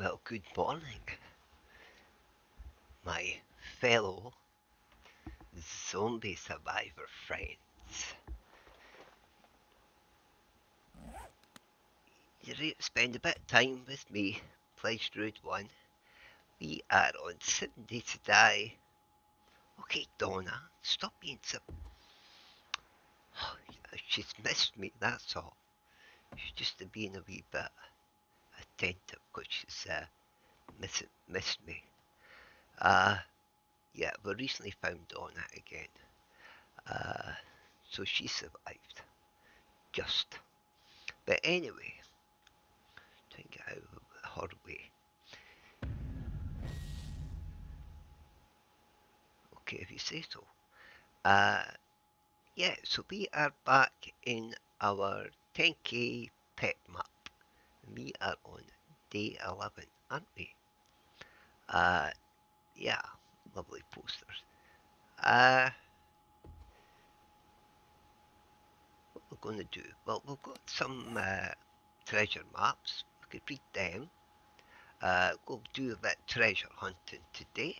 Well, good morning, my fellow zombie survivor friends. You spend a bit of time with me, PledgedDruid1. We are on Seven Days to Die. Okay, Donna, stop being so... She's missed me, that's all. She's just being a wee bit attentive because she's uh, miss, missed me. Uh, yeah, we recently found Donna again. Uh, so she survived. Just. But anyway, trying to get out of her way. Okay, if you say so. Uh, yeah, so we are back in our 10k pep map. We are on day 11, aren't we? Uh, yeah, lovely posters. Uh, what we're going to do? Well, we've got some uh, treasure maps. We could read them. Uh, we'll do a bit treasure hunting today.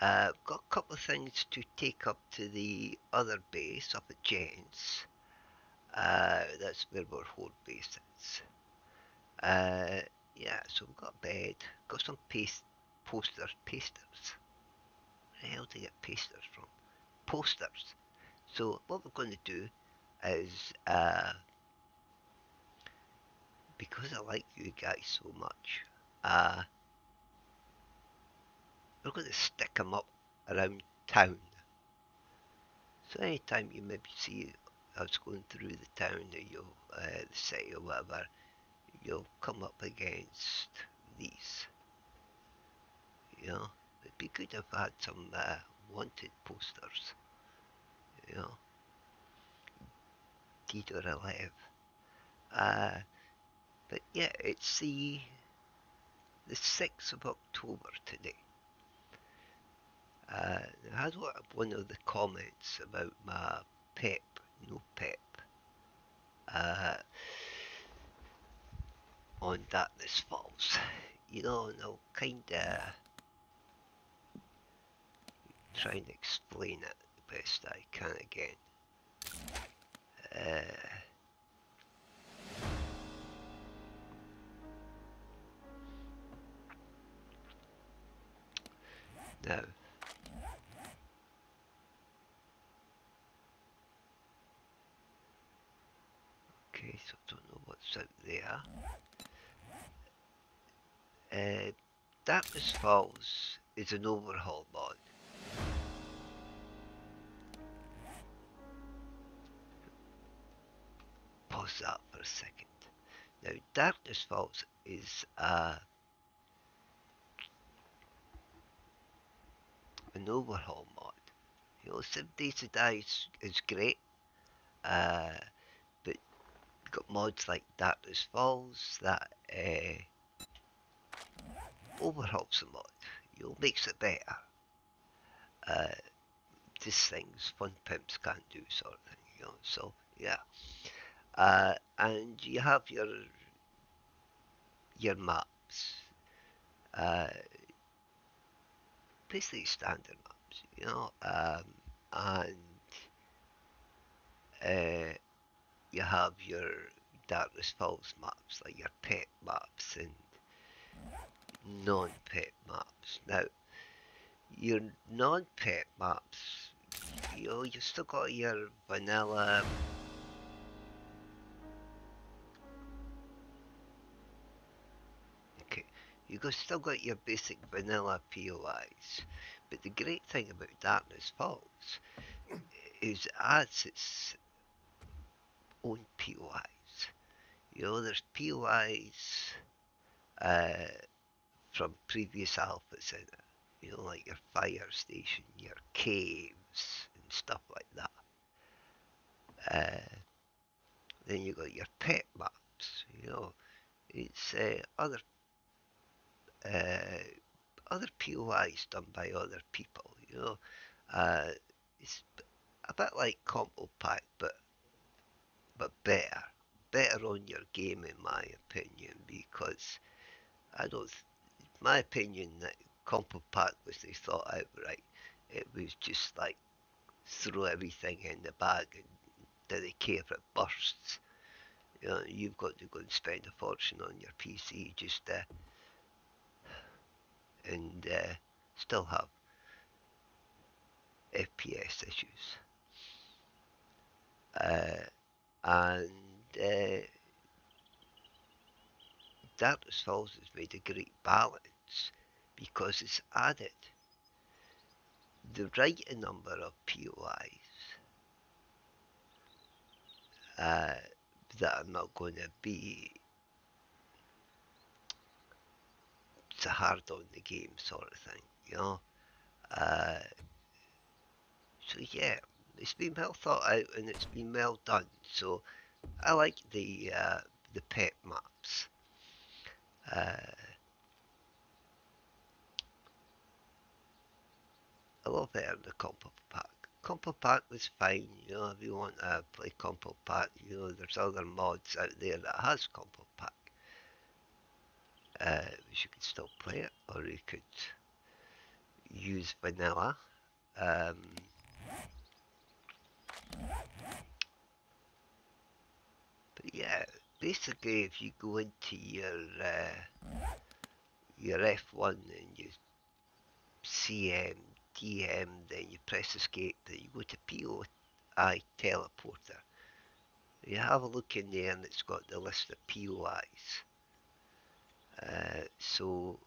Uh, got a couple of things to take up to the other base up at Jen's. Uh, that's where our horde base is. Uh, yeah, so we've got a bed, got some paste, posters, pasters. Where the hell do you get pasters from? Posters. So what we're going to do is, uh, because I like you guys so much, uh, we're going to stick them up around town. So anytime you maybe see us going through the town or you uh, the city or whatever, you'll come up against these. You know, it'd be good if I had some uh, wanted posters. You know, or alive. Uh, but yeah, it's the the sixth of October today. Uh, I had one of the comments about my pep, no pep, uh, on Darkness Falls. You know, and I'll kind of try and explain it the best I can again. Uh, now, Okay, so don't know what's out there. Uh, Darkness Falls is an overhaul mod. Pause that for a second. Now, Darkness Falls is uh, an overhaul mod. You know, Seven Days to Die is, is great. Uh, got mods like Darkness Falls that uh, overhauls the lot. you know, makes it better. Uh, things fun pimps can't do, sort of thing, you know. So yeah, uh, and you have your your maps, uh, basically standard maps, you know, um, and uh, you have your Darkness Falls maps, like your pep maps and non-pep maps. Now, your non-pep maps, you know, you've still got your vanilla Okay, you have still got your basic vanilla POIs, but the great thing about Darkness Falls is as it's own POIs. You know, there's POIs uh, from previous alphas in it. You know, like your fire station, your caves, and stuff like that. Uh, then you got your pep maps. You know, it's uh, other uh, other POIs done by other people. You know, uh, it's a bit like Compo Pack, but but better. Better on your game, in my opinion, because I don't. My opinion that Compo Pack was they thought out right. It was just like throw everything in the bag and do they care if it bursts? You know, you've got to go and spend a fortune on your PC just to, and uh, still have FPS issues. Uh, and uh, Darkness Falls has made a great balance because it's added the right number of POIs uh, that are not going to be so hard on the game sort of thing, you know. Uh, so yeah, it's been well thought out and it's been well done. So I like the uh, the pep maps. Uh, a lot better the compo pack. Compo pack was fine, you know, if you want to play compo pack, you know, there's other mods out there that has compo pack. Uh, you could still play it, or you could use vanilla. Um, but yeah, basically if you go into your uh, your F1 and you CM TM, then you press escape, then you go to POI teleporter. You have a look in there and it's got the list of POIs. Uh, so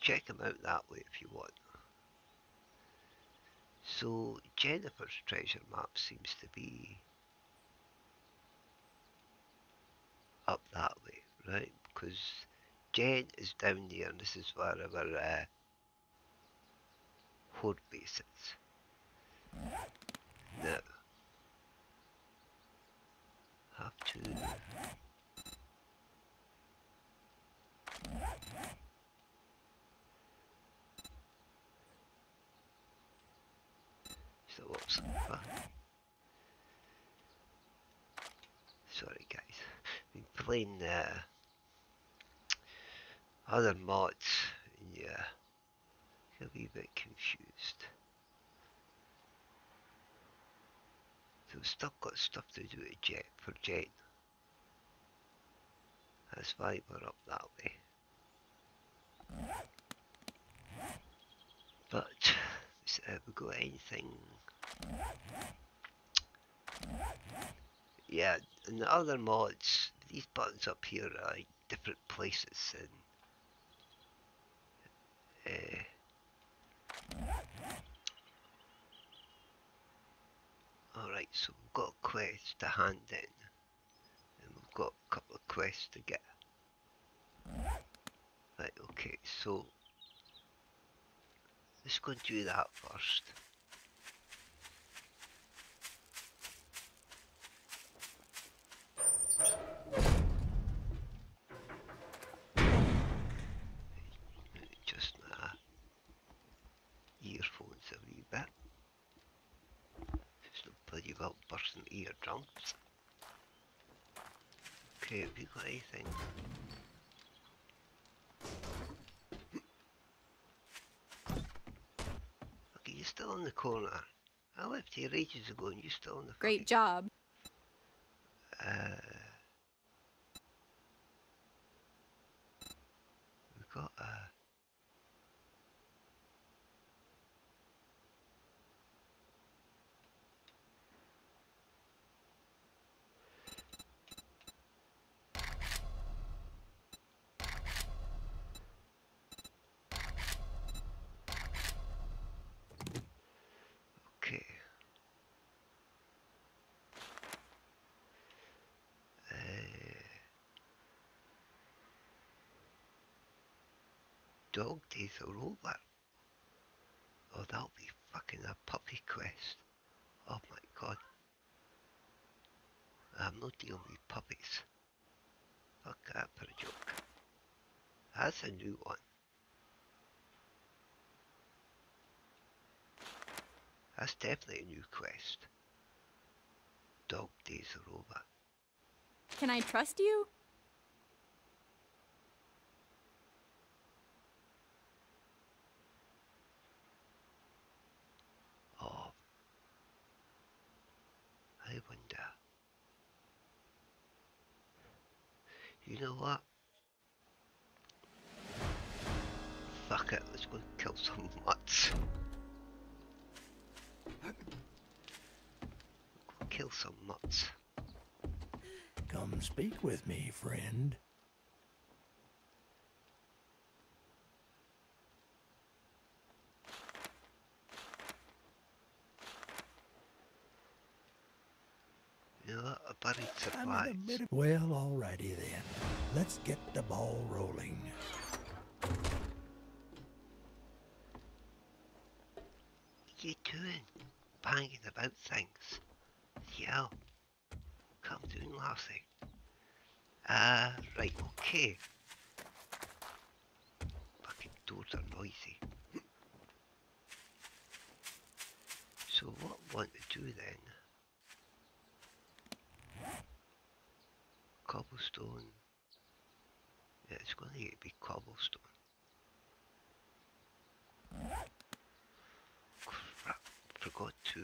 check them out that way if you want. So Jennifer's treasure map seems to be up that way, right? Because Jen is down there, and this is where our uh, horde base is. Now, have to. So what's Sorry guys, been playing uh, other mods, yeah, he'll be a bit confused. So we've still got stuff to do at Jet for Jet. That's why we're up that way. But have we got anything? Yeah, and the other mods, these buttons up here are like different places and uh, Alright, so we've got a quest to hand in. And we've got a couple of quests to get. Right, okay, so let's go do that first. Eardrums. Okay, have you got anything? Okay, you're still in the corner. I left here ages ago and you're still in the Great job. Uh, us a new one. That's definitely a new quest. Dog days are over. Can I trust you? Oh. I wonder. You know what? A bit of... Well, alrighty then. Let's get the ball rolling. What you doing? Banging about things. Yell. Calm down, Lassie. Uh, right, okay. Fucking doors are noisy. So what I want to do then? Cobblestone. Yeah, it's going to be cobblestone. Crap, forgot to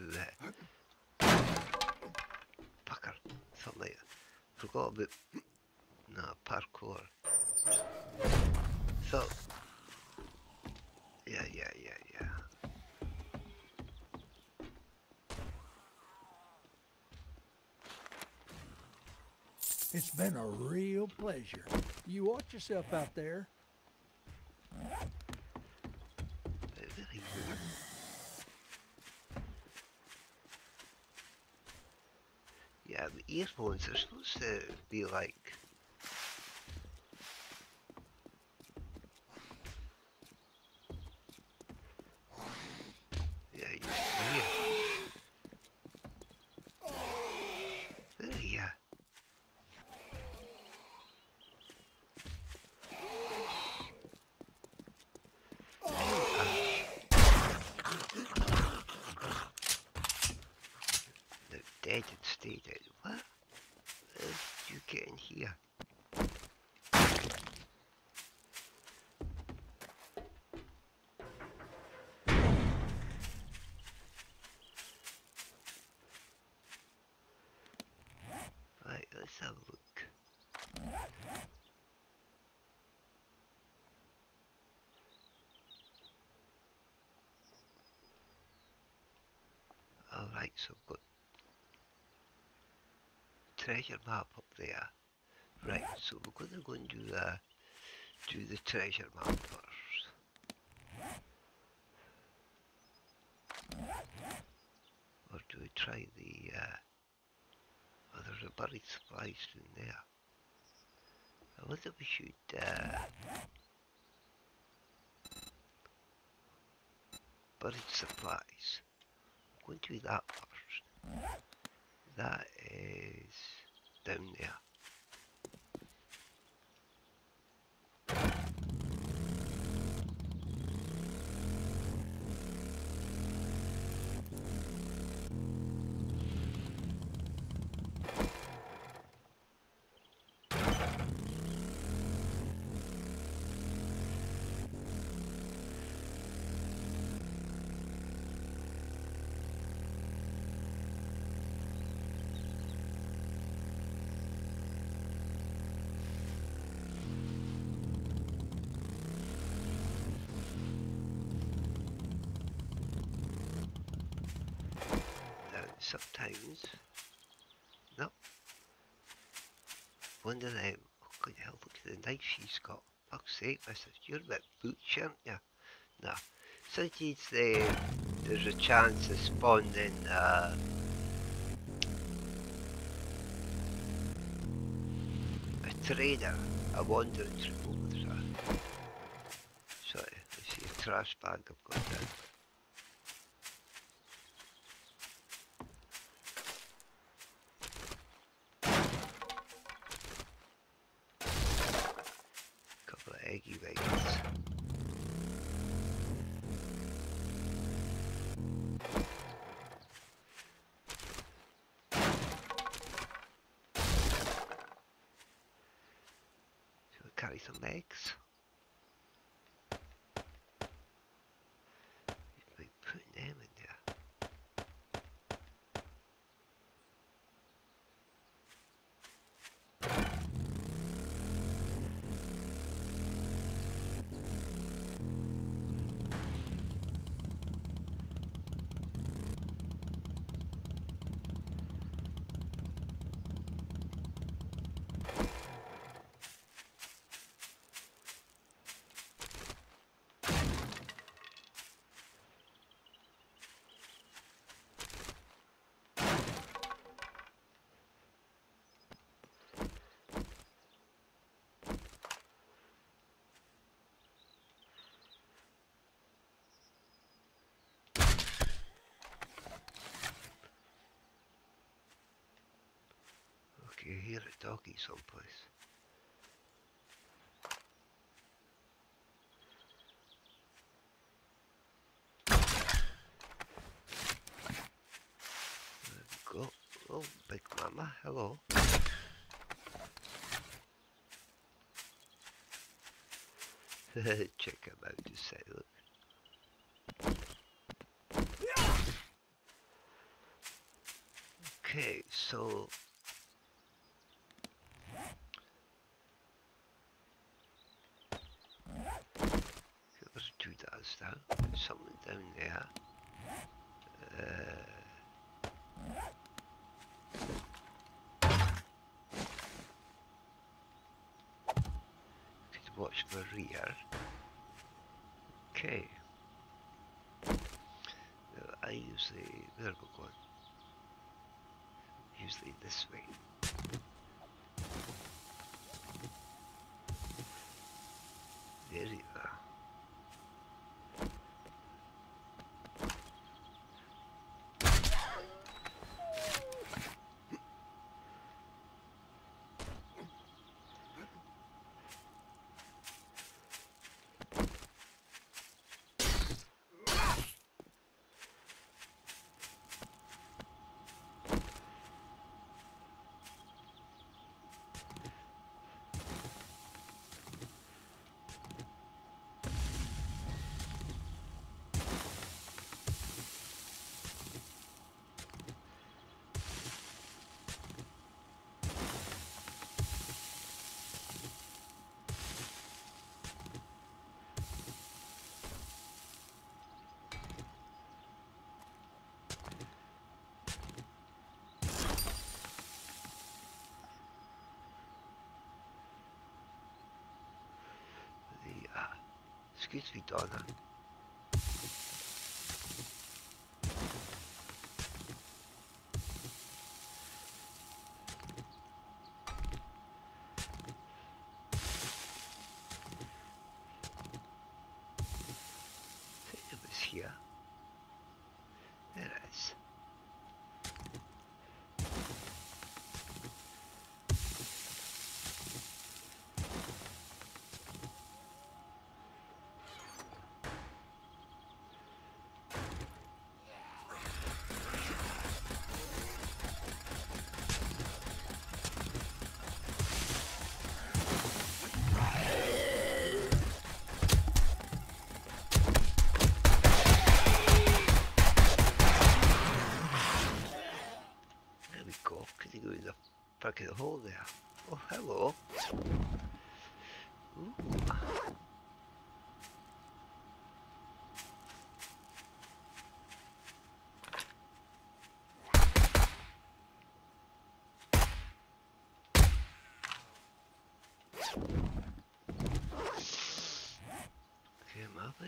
uh, pucker, something like that. Forgot about nah, parkour. So yeah, yeah, yeah, yeah. It's been a real pleasure. You watch yourself out there. Yeah, the earphones are supposed to be like Yeah, you yeah. Uh, yeah. The dead and stay dead. What? How did you get in here? Right, let's have a look. Alright, so I've got treasure map up there. Right, so we're gonna go and do the do the treasure map first. Or do we try the uh oh there's a buried supplies in there. I wonder if we should uh buried supplies. I'm going to do that first. That is down there. Now, sometimes. No. Them. Oh, good hell, look at the knife she's got. Fuck's sake, missus. You're a bit butch, aren't you? No. Sometimes they, there's a chance of spawning. Uh, a trader, a wandering a. Sorry, I see a trash bag I've got carry some eggs? you hear a doggy someplace. Go. Oh, Big Mama, hello. Check him out, to say. obviously this way. geht geht's wieder, ne?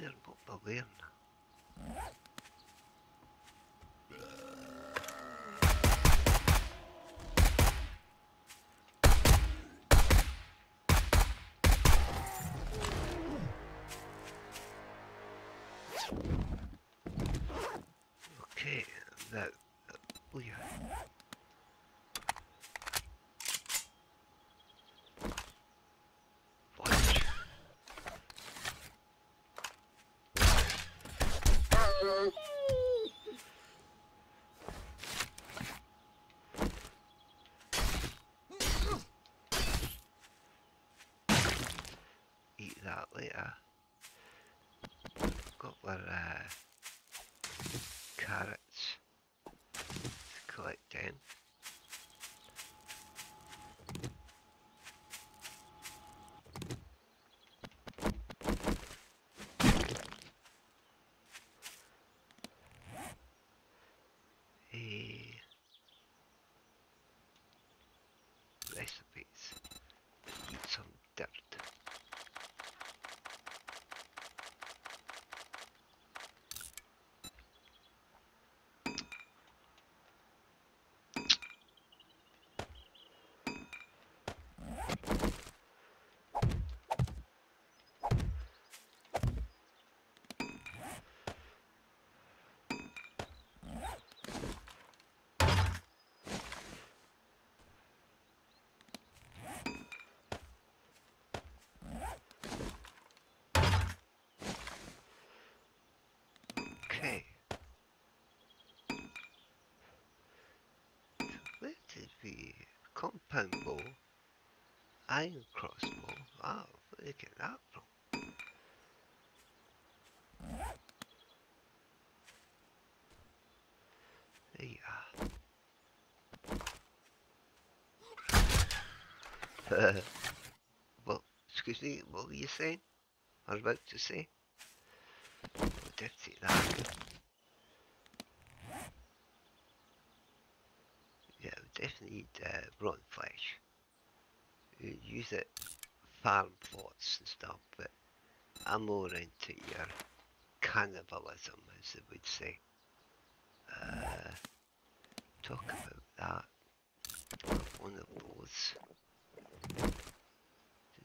didn't put bug in. Okay, that, yeah. later. Got the uh, compound bow, iron crossbow. Wow, where did oh, you get that from? There you are. well, excuse me, what were you saying? I was about to say. Oh, I did see that. Yeah, we definitely need uh, rotten flesh. You use it farm plots and stuff, but I'm more into your cannibalism, as they would say. Uh, talk about that. One of those. Did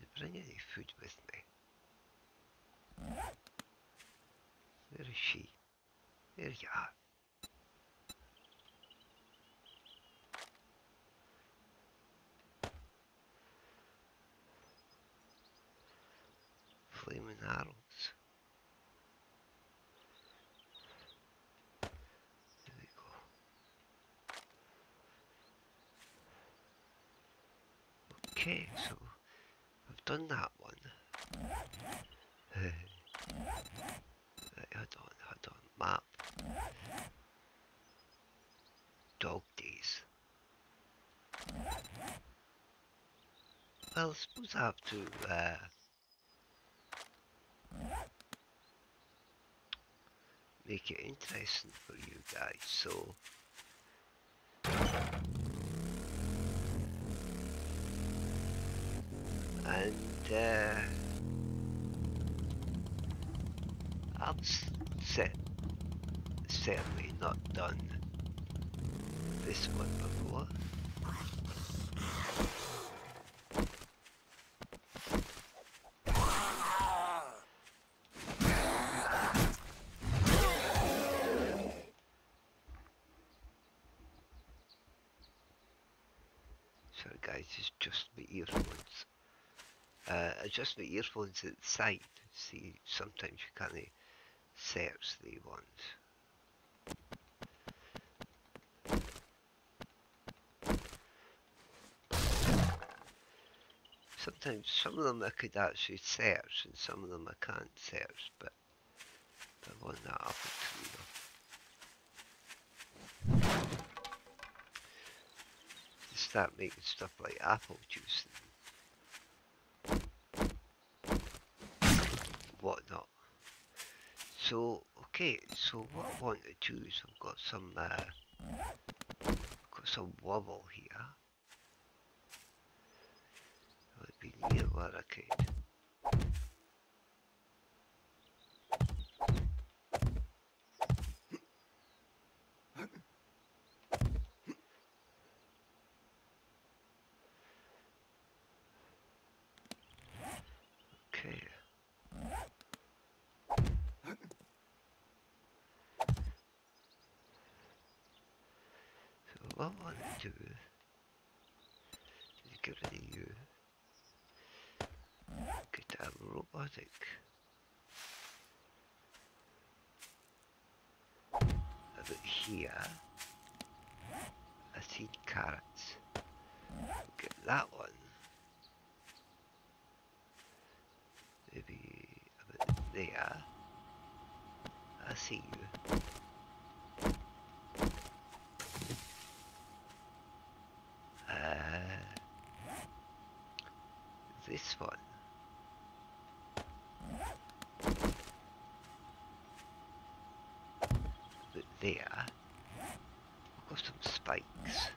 I bring any food with me? Where is she? There you are. Flaming arrows. There we go. Okay, so I've done that one. right, hold on, hold on. Map. Dog days. Well, I suppose I have to uh, make it interesting for you guys, so and uh, s- set, certainly not done this one before. Sorry guys, it's just my earphones. Adjust my earphones at the. See, sometimes you can't search the ones. Sometimes some of them I could actually search and some of them I can't search, but I want that up to. To start making stuff like apple juice and So, okay, so what I want to do is I've got some, uh, got some wobble here. Would be near where I could. Okay. So what I want to do is get rid of you. Get a robotic. About here. I see carrots. Get that one. Maybe about there. I see you. Uh, this one. But there, I've got some spikes.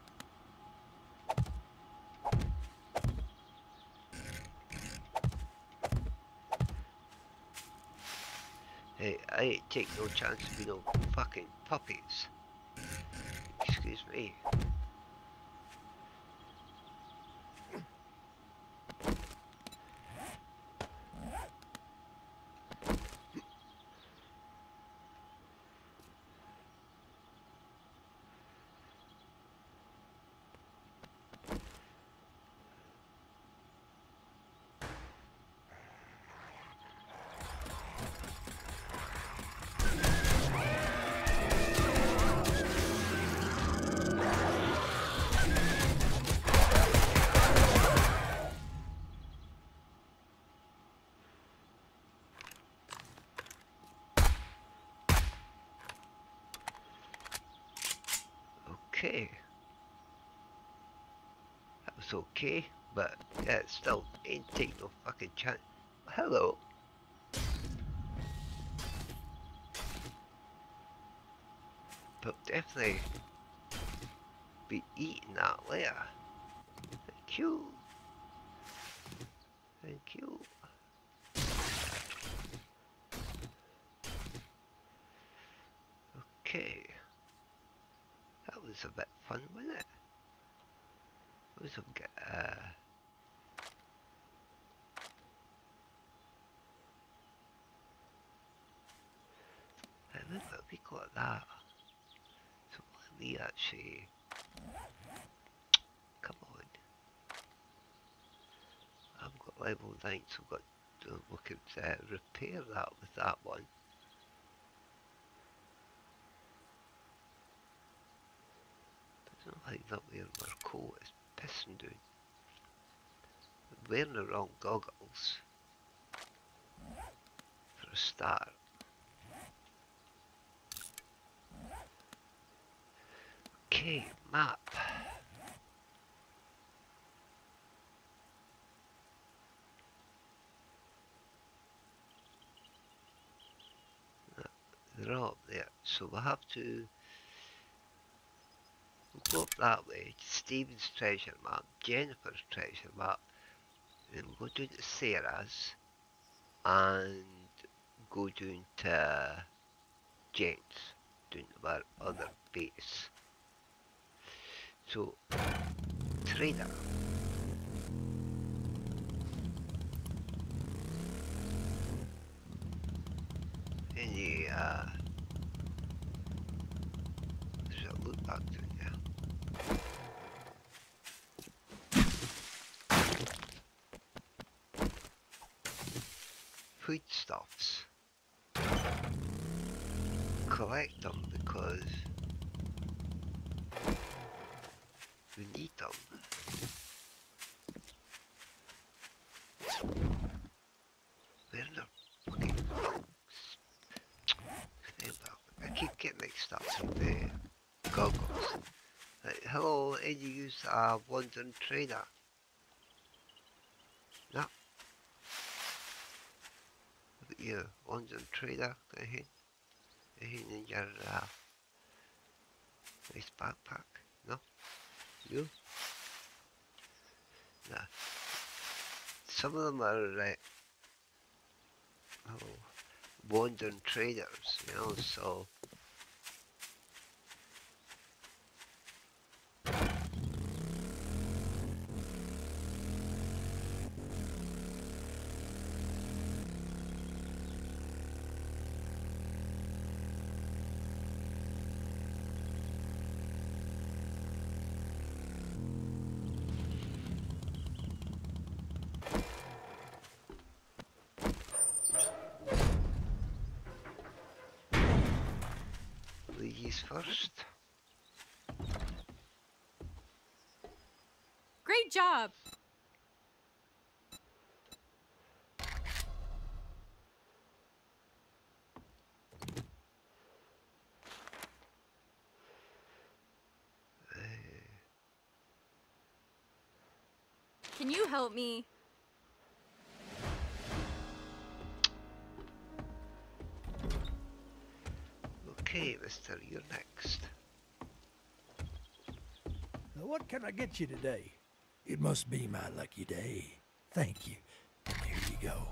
Hey, I ain't take no chance to be no fucking puppies. Excuse me. Okay. That was okay, but yeah, it still ain't take no fucking chance. Hello. But definitely be eating that later. Thank you. Thank you. Okay. That a bit fun, wasn't it? It was bit, uh... I remember we got that. So let me actually... Come on. I've got level 9, so I've got to look at uh, repair that with that one. Doesn't like that where my coat is pissing down. Wearing the wrong goggles. For a start. Okay, map. They're all up there, so we'll have to we'll go up that way to Stephen's treasure map, Jennifer's treasure map, then we'll go down to Sarah's and go down to Jent's, down to our other base. So, trader. Any, uh, there's a loot back down there. Collect them because we need them. Where the fucking I keep getting mixed up with the goggles. Like, hello, you use a wandering trader? At you, wandering trader, go ahead. Go ahead in your uh, nice backpack. No? You? No. Some of them are like, oh, wandering traders, you know, so. These first. Great job! Can you help me? Okay, mister, you're next. Now, what can I get you today? It must be my lucky day. Thank you. Here you go.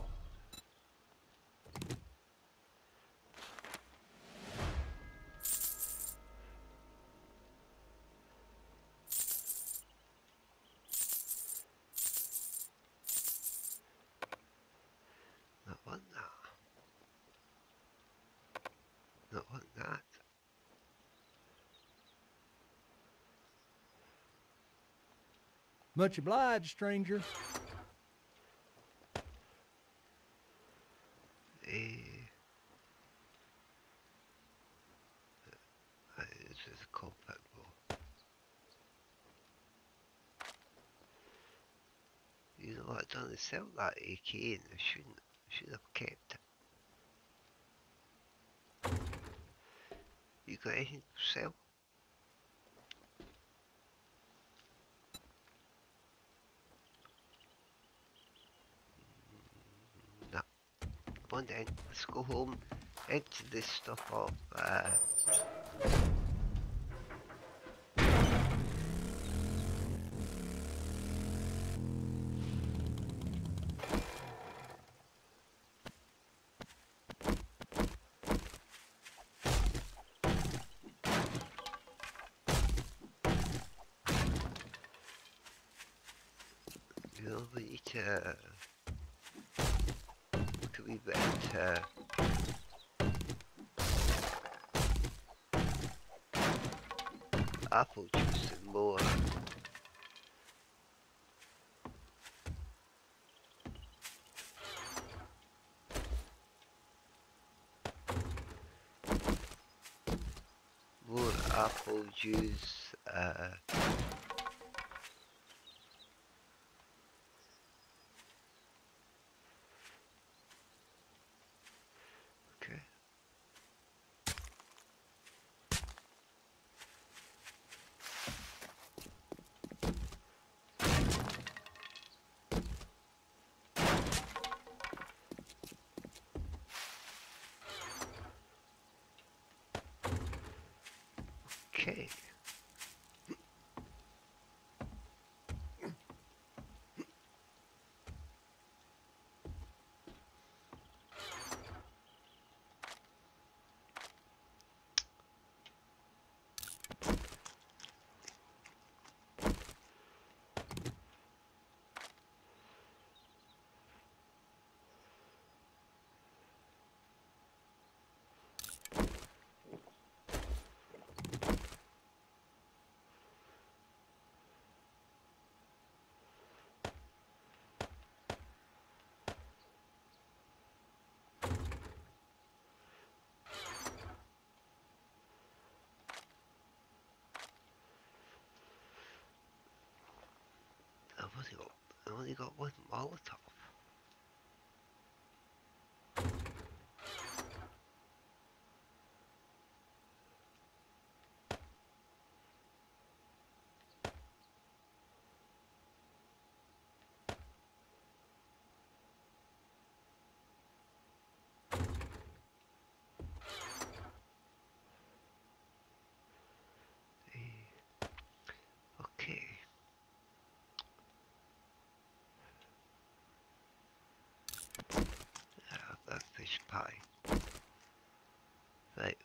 Not want that. Not want that. Much obliged, stranger. Eh. Uh, this is a compatible. You know what? I don't sell that AK and I shouldn't. Should have kept it. You got anything to sell? Then, let's go home, empty this stuff up. Uh, apple juice, uh, okay. Okay. I've only only got one Molotov. Eh, Okay. Ah, that pie. Right.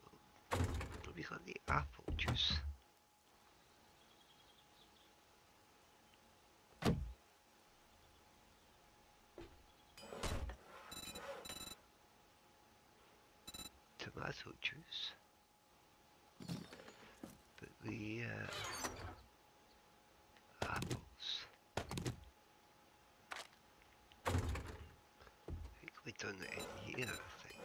We got the apple juice. Tomato juice. But we uh done it in here, I think.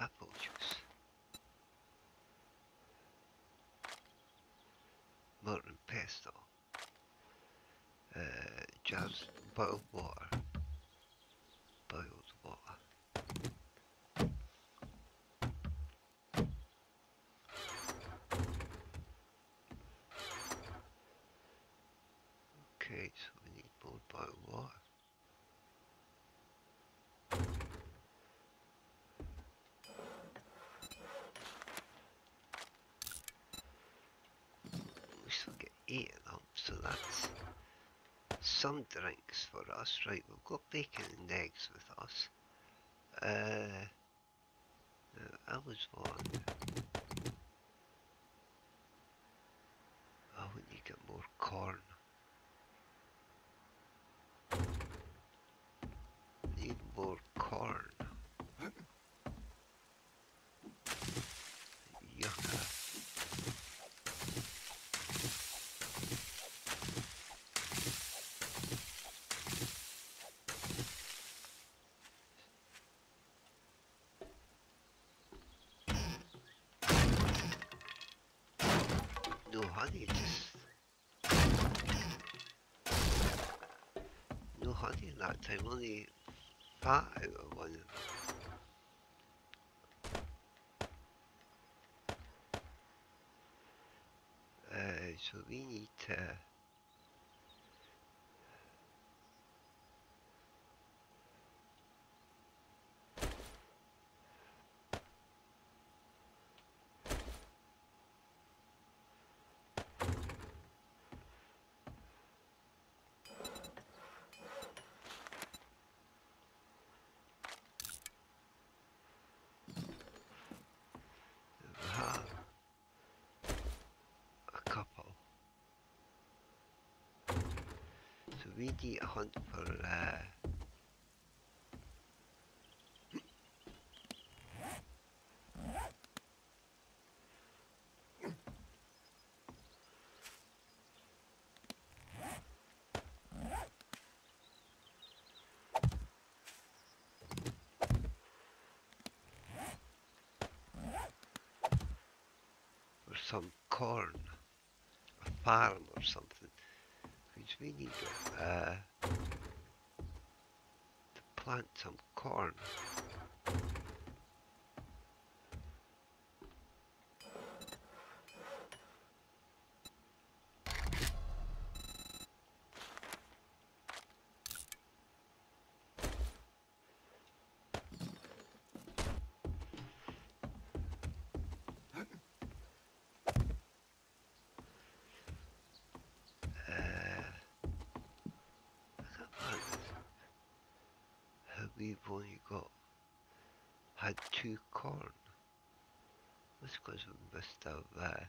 Apple juice. Molten pesto. Uh, just water. Boiled water. Okay, so we need more boiled water. We still get eight of them, so that's some drinks for us. Right, we've got bacon and eggs with us. Uh, that was one. Oh, we need to get more corn. Need more corn. Yucca. No honey, just no honey that time, only fat out of one of them. Uh, so we need to. We have a couple. Need a hunt for uh, some corn, a farm or something, we need uh, to plant some corn. How we've got had two corn. That's because we must have uh,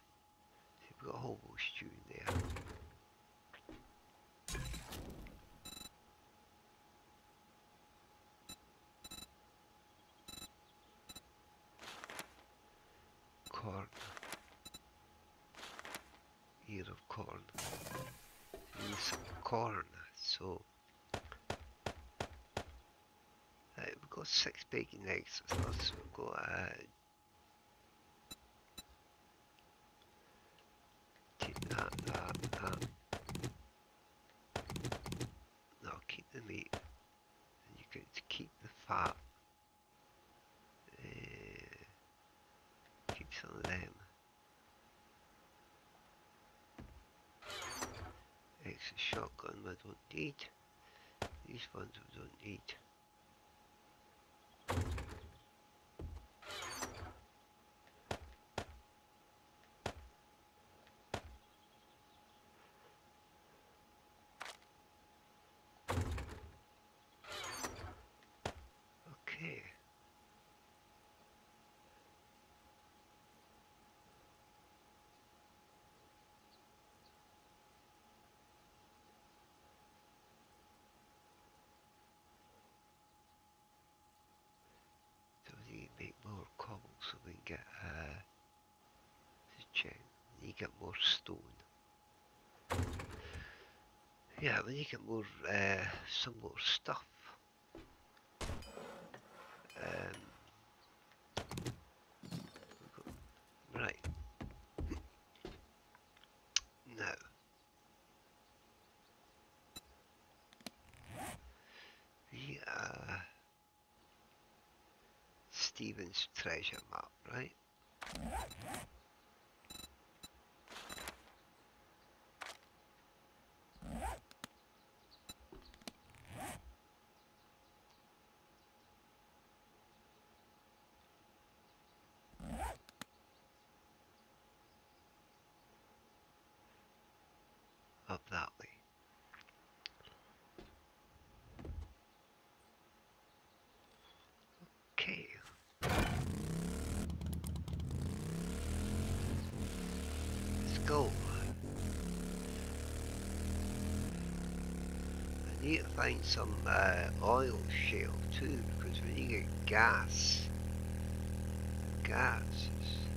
see, we've got a whole stew in there. Corn. Ear of corn. Need some corn, so Right, we've got six bacon eggs with us. We've got uh, take that, that, that. No, keep the meat. And you can to keep the fat. Uh, keep some of them. Extra shotgun I don't need. These ones we don't need. Okay. So we need to make more cobble so we can get uh to check. We need to get more stone. Yeah, need to get more uh some more stuff. Um, right. Now. We are Stephen's treasure map, right? Up that way. Okay. Let's go. I need to find some uh, oil shale too, because we need gas. Gas is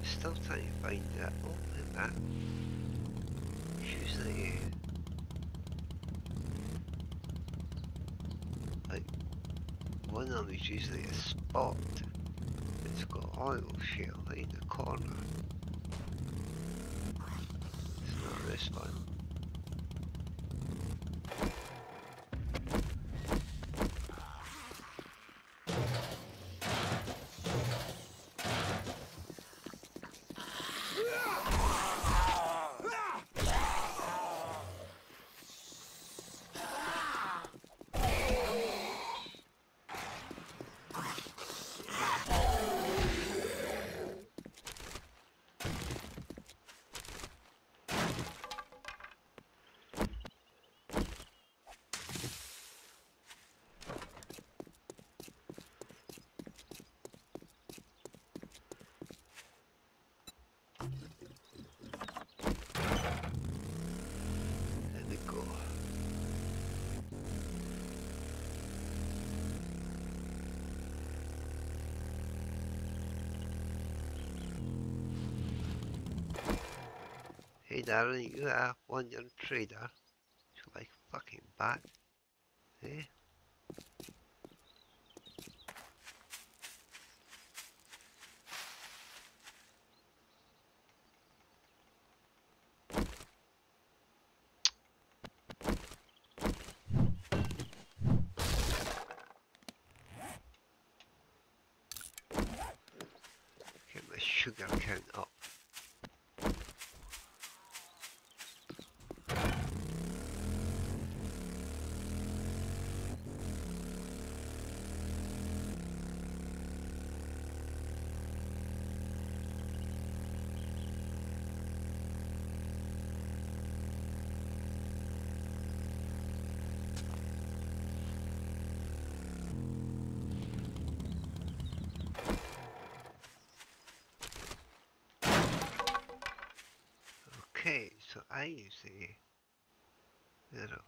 I'm still trying to find that. At that. Usually, like, One of them is usually a spot. It's got oil shale in the corner. It's not this one. There we go. Darling, you are one young trader. You like fucking bat. Eh? Get my sugar count up. Okay,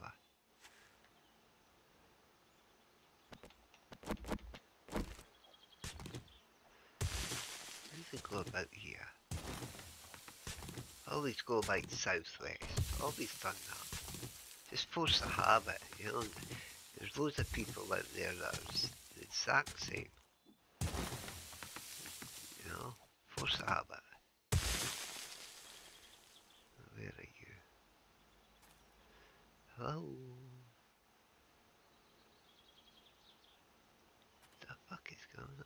I? How does it go about here? Always go about southwest. Always done that. Just force the habit, you know. There's loads of people out there that are the exact same. You know, force the habit. Where are you? Hello? The fuck is going on?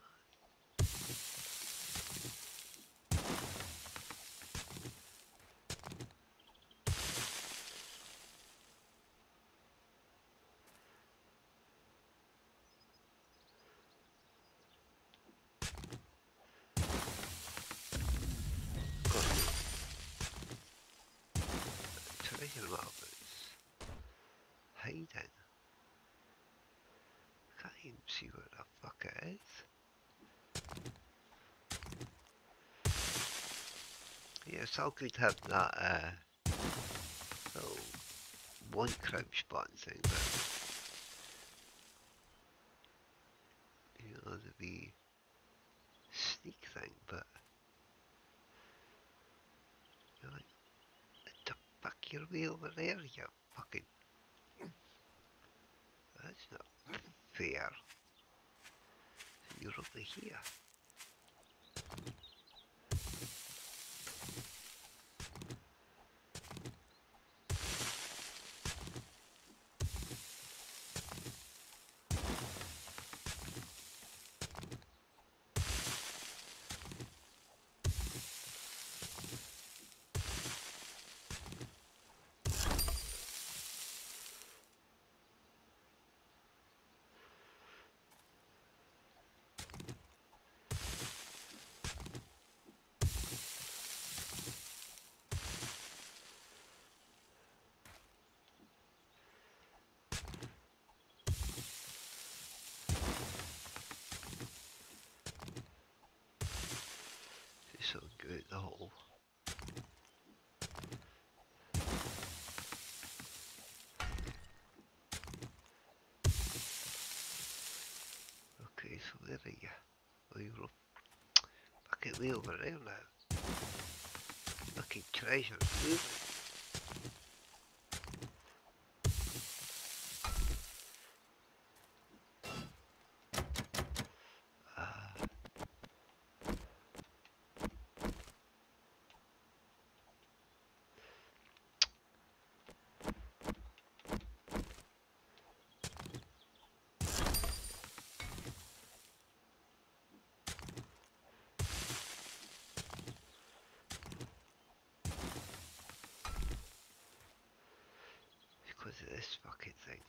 Got treasure marbles. Hiding. Can't even see where the fuck it is. All good having that uh little one crouch button thing, but you know the wee sneak thing, but you're like the fuck your way over there, you fucking that's not fair. You're over here. The whole. Okay, so where are you? Oh, you're up. Fucking way over there now. Fucking treasure moving. this fucking thing.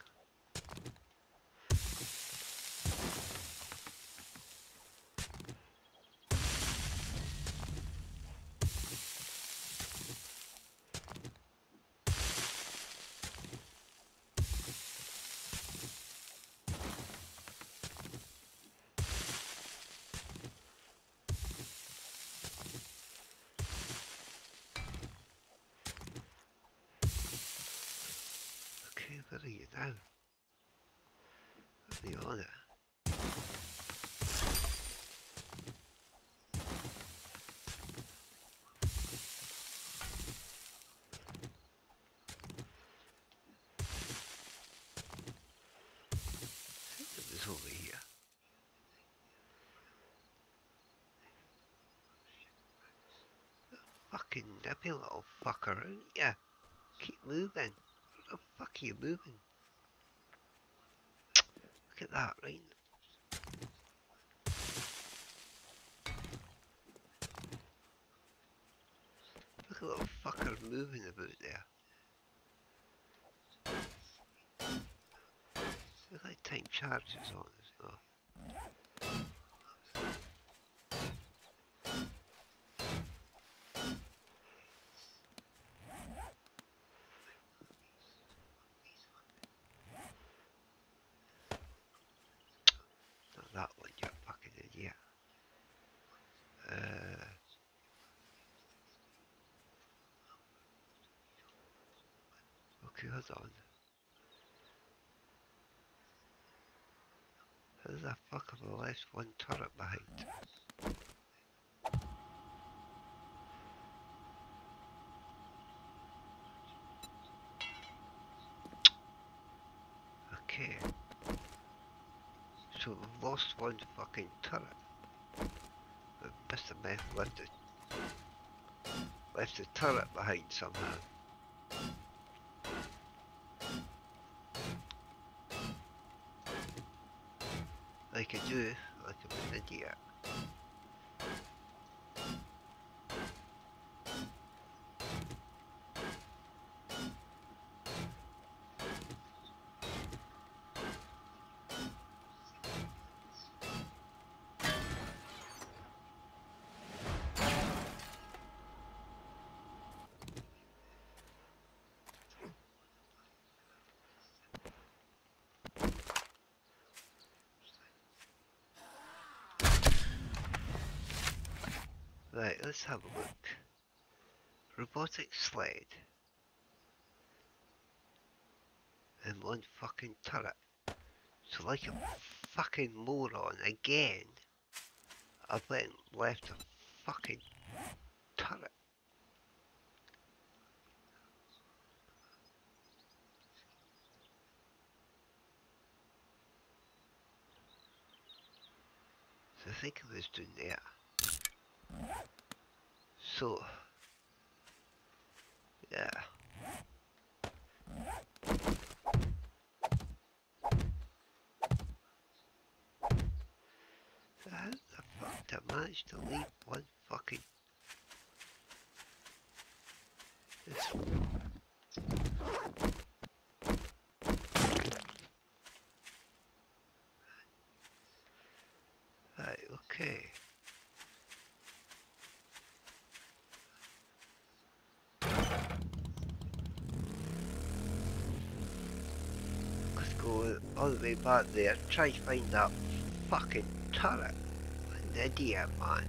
Are you now? Are you it was over here. Fucking nippy little fucker, aren't ya? Keep moving. The you moving? Look at that, right? Look at the little fucker moving about there. Look like time charges on as well. Not that one, you fucking idiot. Uh, on. How the fuck have I left one turret behind? Okay. So we've lost one fucking turret. But Mr. Meth left the left the turret behind somehow. Do, like an idiot. Right, let's have a look. Robotic sled. And one fucking turret. So like a fucking moron again, I've went left a fucking turret. So I think I was doing there. So, yeah. So how the fuck did I manage to leave one fucking... This Right, okay. Let's go all back there, try to find that fucking turret. An idiot, man.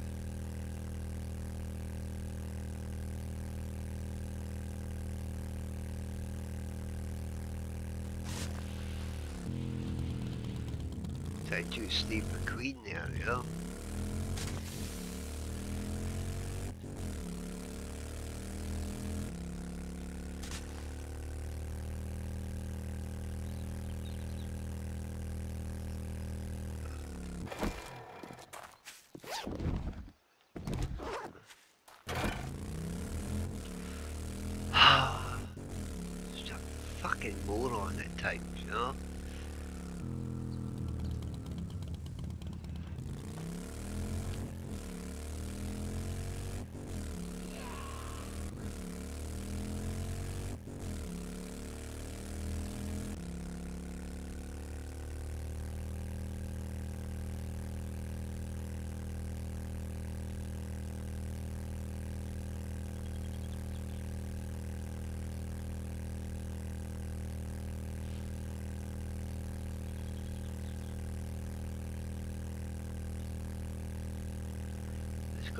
Try to Steve McQueen there, you know?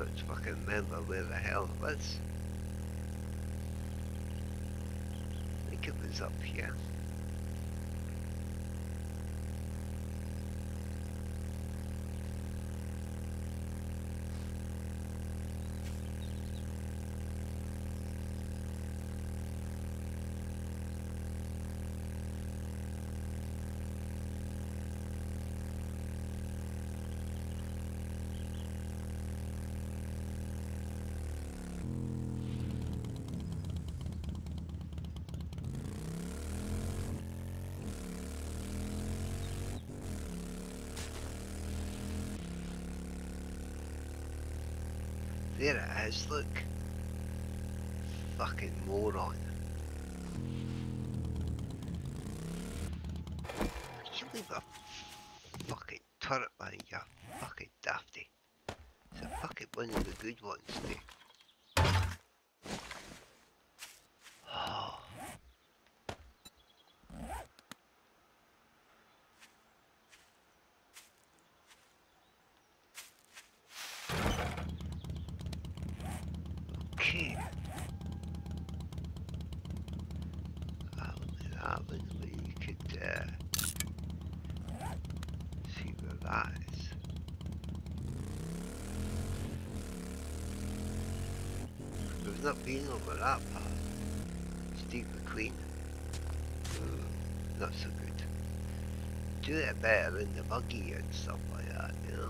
To fucking remember where the hell was. I think it was up here. There it is, look. Fucking moron. You leave a fucking turret behind you fucking dafty? It's a fucking one of the good ones, dude. Oh. Okay. That one, that one, we could uh, see where that is. We've not been over that path. Steve McQueen. Uh, not so good. Do it better in the buggy and stuff like that, you know?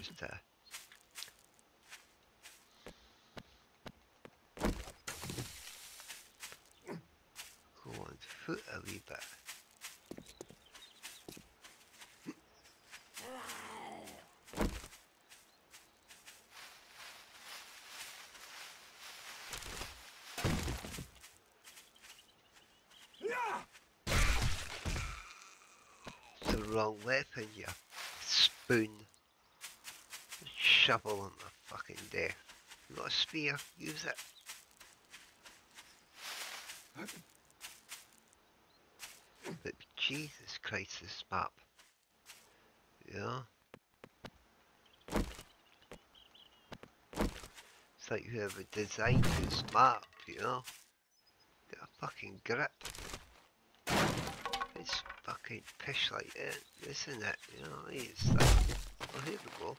You there, go on foot a wee bit. Wrong weapon, you spoon. Shovel on the fucking day. Not a spear, use it. But Jesus Christ, this map. Yeah. It's like whoever designed this map, you know? Get a fucking grip. It's fucking pish like it, isn't it? You know, it's like, oh here we go.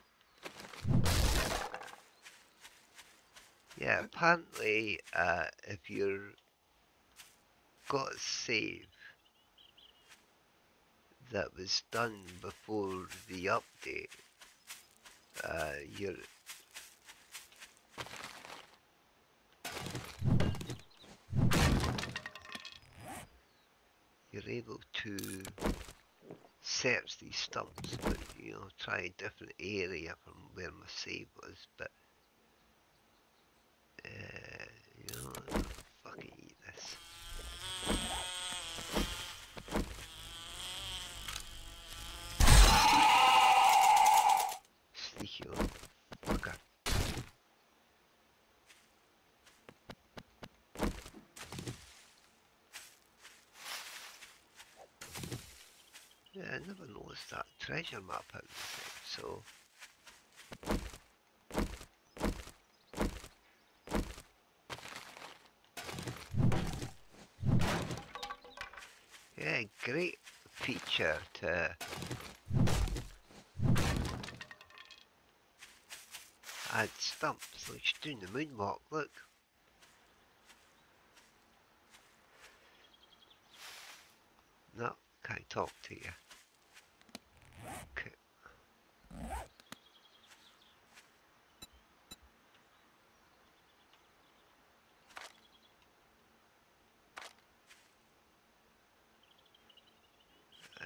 Yeah, apparently, uh, if you're got a save that was done before the update, uh, you're you're able to search these stumps, but you know, try a different area from where my save was, but you know, fucking eat this. Yeah, I never noticed that treasure map out so yeah, great feature to I'd stumped, so she's doing the moonwalk, look. No, can't talk to you. Okay. Uh,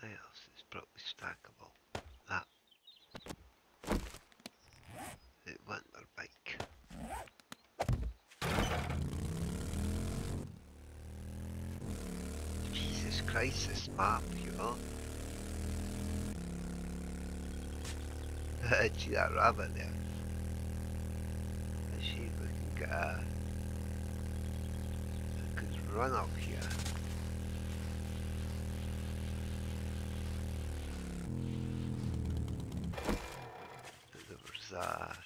what else is probably stackable? That. The Wonder bike. Jesus Christ, this map, you know? See that rabbit there? Let's see if we can get run up here. There a...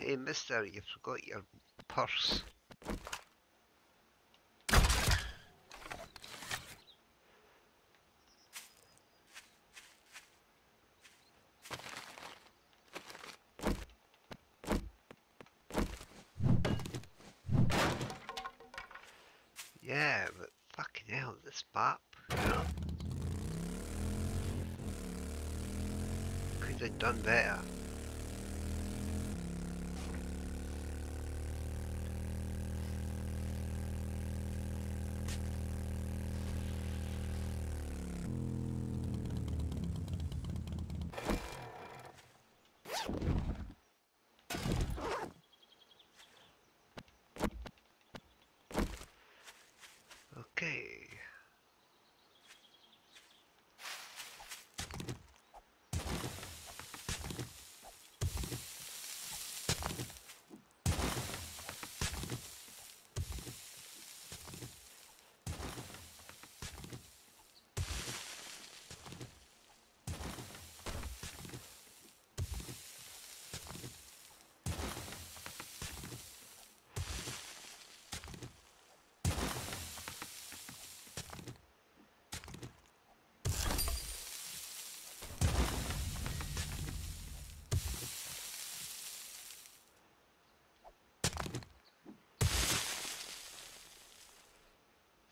Hey mister, you forgot your purse. Yeah, but fucking hell, this map, you know? Could have done better. Okay.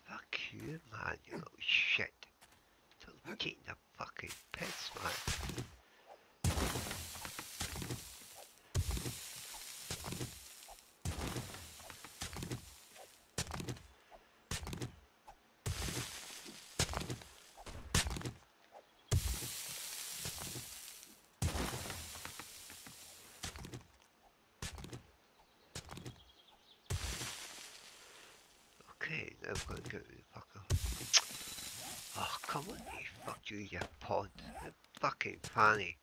Fuck man, you little shit. Stop taking the fucking piss, man. Okay, now I'm gonna get the fuck off. Oh, come on, you fuck you, you pod. Fucking funny.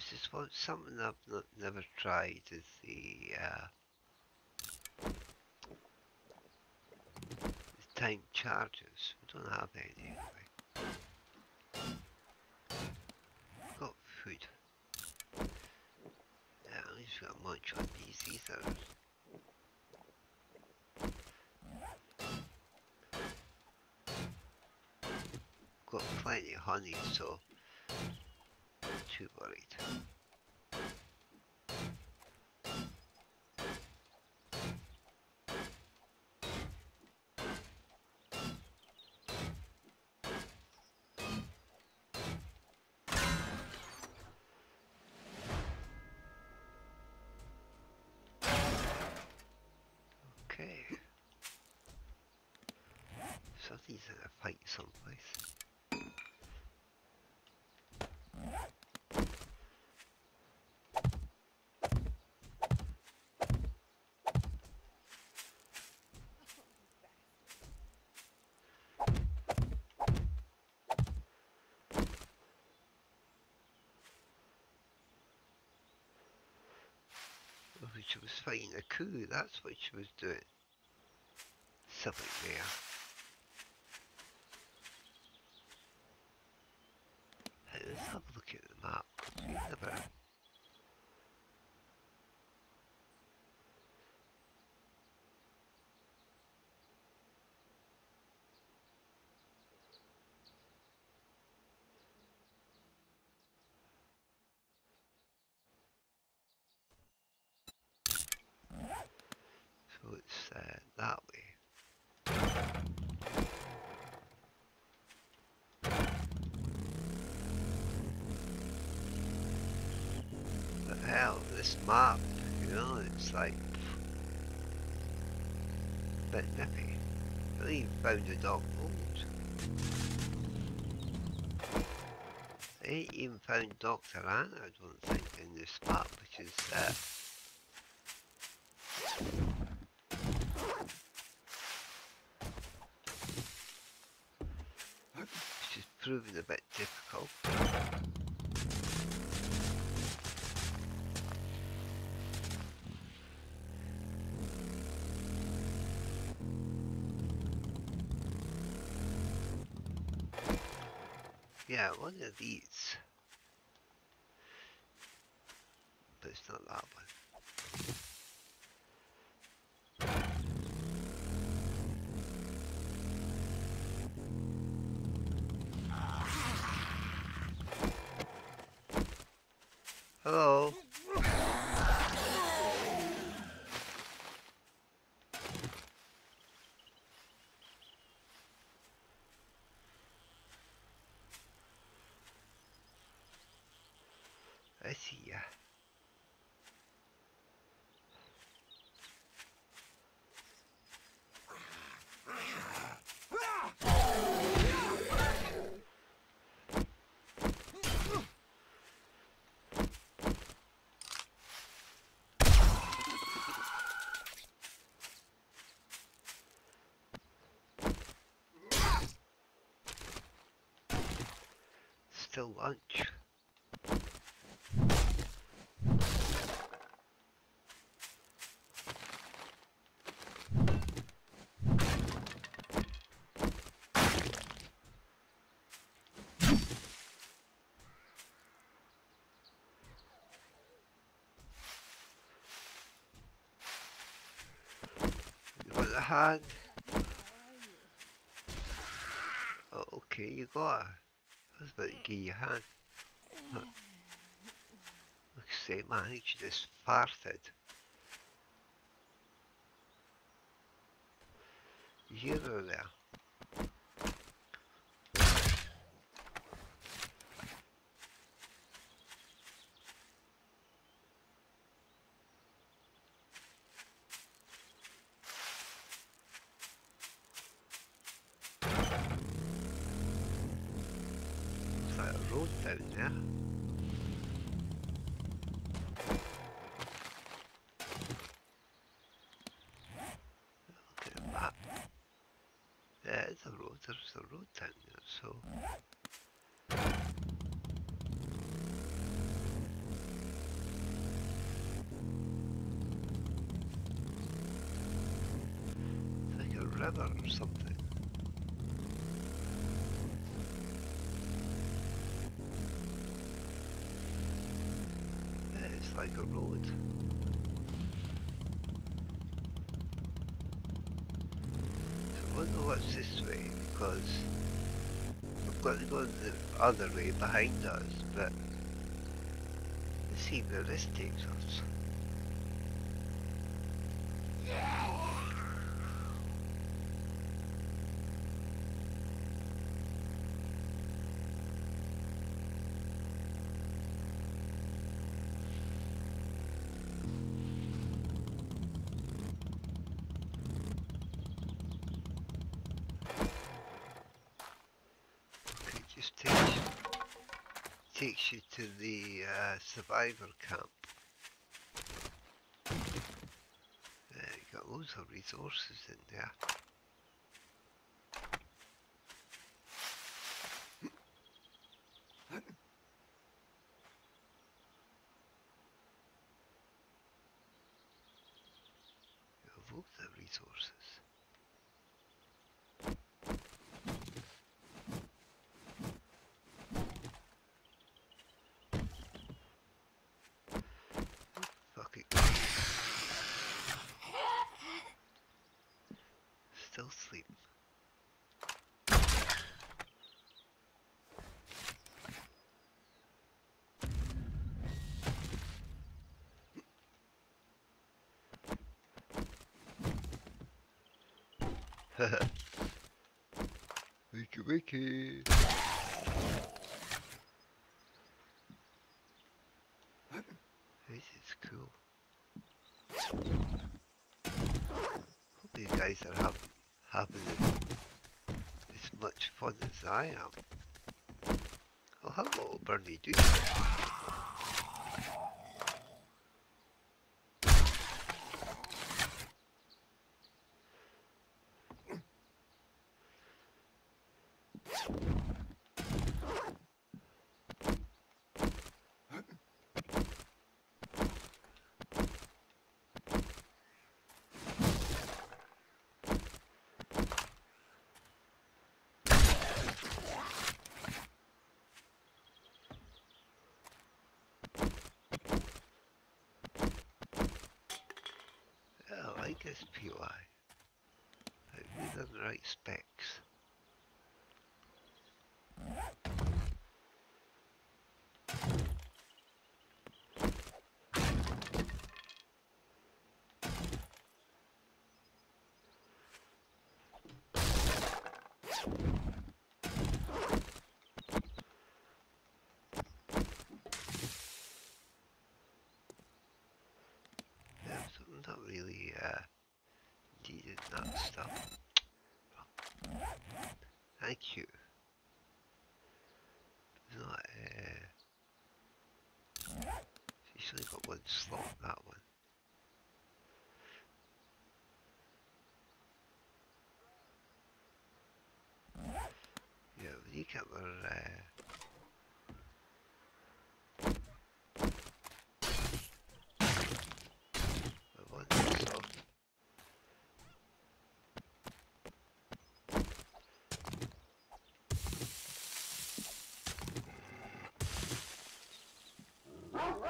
It's just what, something I've not, never tried is the, uh, is time charges. We don't have any anyway. Got food. Yeah, at least we got munch on these. Are got plenty of honey, so not too worried. Okay. These are a fight someplace. she was fighting a coup. That's what she was doing. Something there. Hey, let's have a look at the map. We never So it's uh, that way. The hell, this map, you know, it's like a bit nippy. I found a dog boat. I ain't even found Dr. Anna, I don't think, in this map, which is uh, which is proving a bit difficult. Yeah, one of these. But it's not that one. Hello. I see ya. Still lunch. Hand? Oh, okay, you got was about to give you. Huh. Like I say, man, think just farted. You hear her there? There's like a road down there. Look at the map. Yeah, it's a road. There's a road down there, so. It's like a river or something. Yeah, it's like a road. So I wonder what's this way because we've got to go the other way behind us, but let's see where this takes us. Okay, just takes takes you to the uh, survivor camp. Yeah, you got loads of resources in there. both the resources. Fuck it. Still sleep. Wakey wakey. This is cool. Hope these guys are having, having as, as much fun as I am. Oh, hello, Bernie. Do Yeah, I like this. It doesn't the right specs. Yeah, so I'm not really uh, needed Thank you. Not, uh, only got one slot, that one. Yeah, we need to get uh, our one slot. Was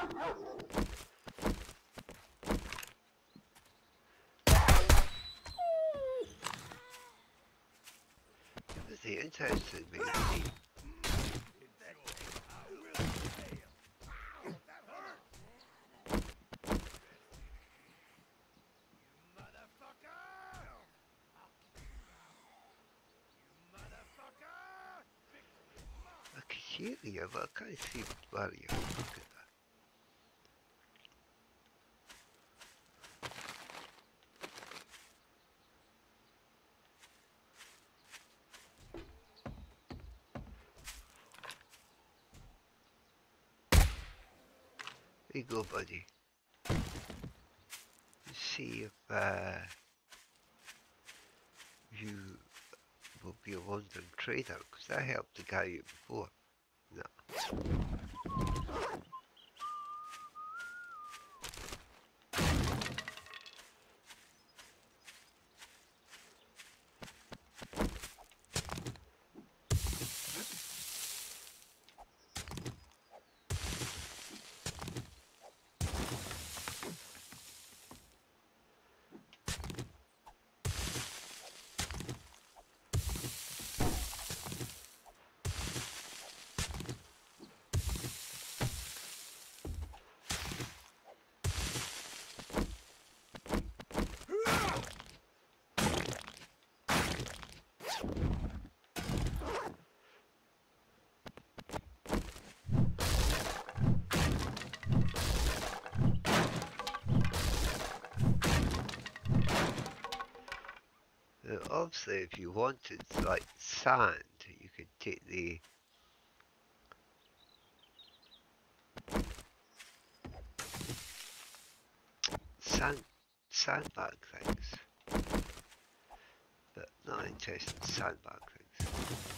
he interested in me? You, but I can't see where you are. Look at that. There you go, buddy. Let's see if uh, you will be a wandering trader, because I helped the guy before. Now, obviously, if you wanted like sand, you could take the sand sandbag things, but not interested in sandbag things.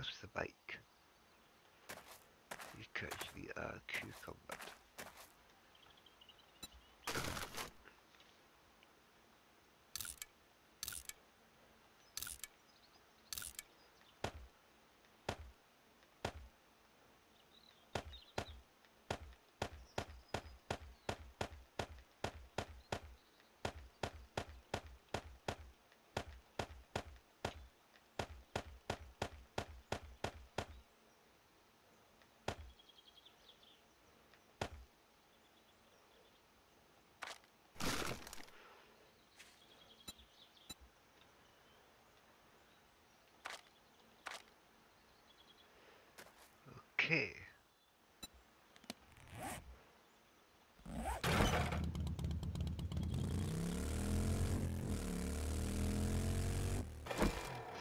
where's the bike? You catch me a cucumber. Okay.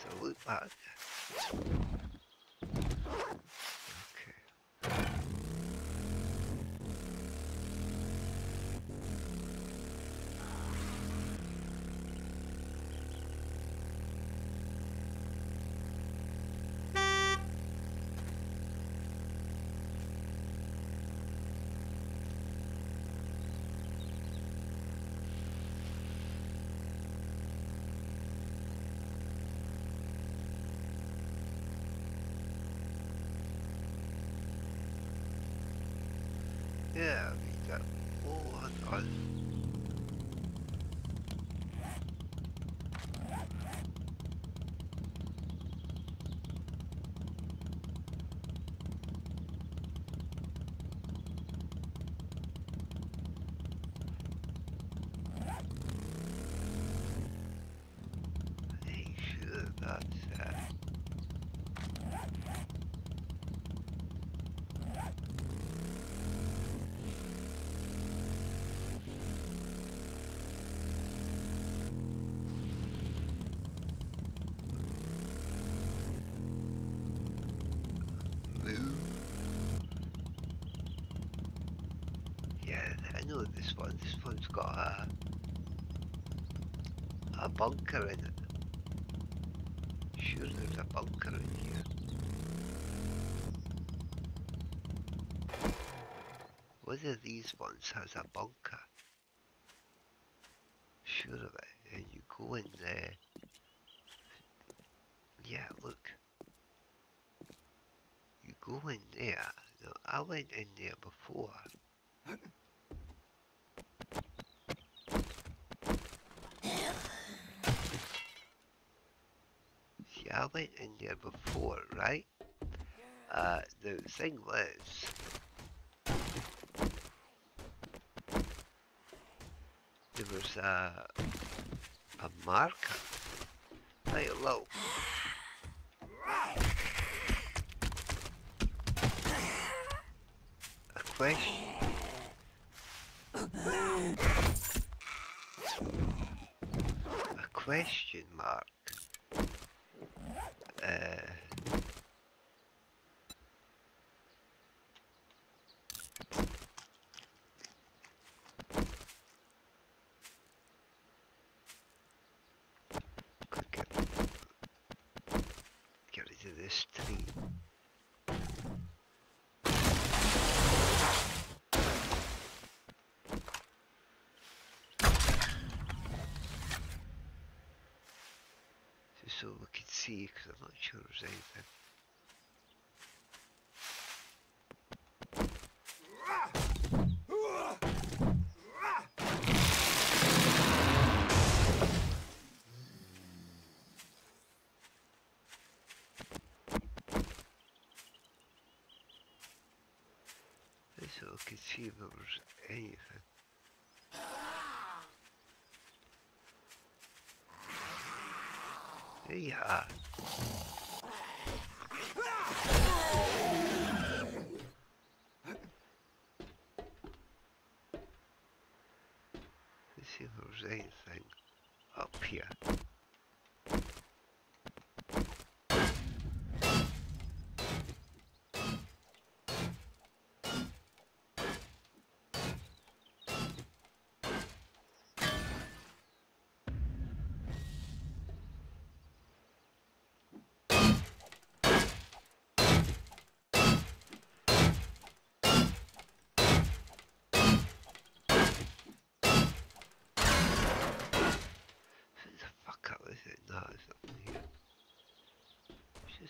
So look back. This one. This one's got a a bunker in it. Sure, there's a bunker in here. One of these ones has a bunker. Sure of it, and you go in there. Yeah, look. You go in there. Now, I went in there before. Went in there before, right? Uh, the thing was, there was a, a marker right low. A question. A question mark. Uh, could get, get rid of this tree. Just so we could see, because I'm not sure there's anything. Just so we could see if there was anything. There you are. Let's see if there's anything up here.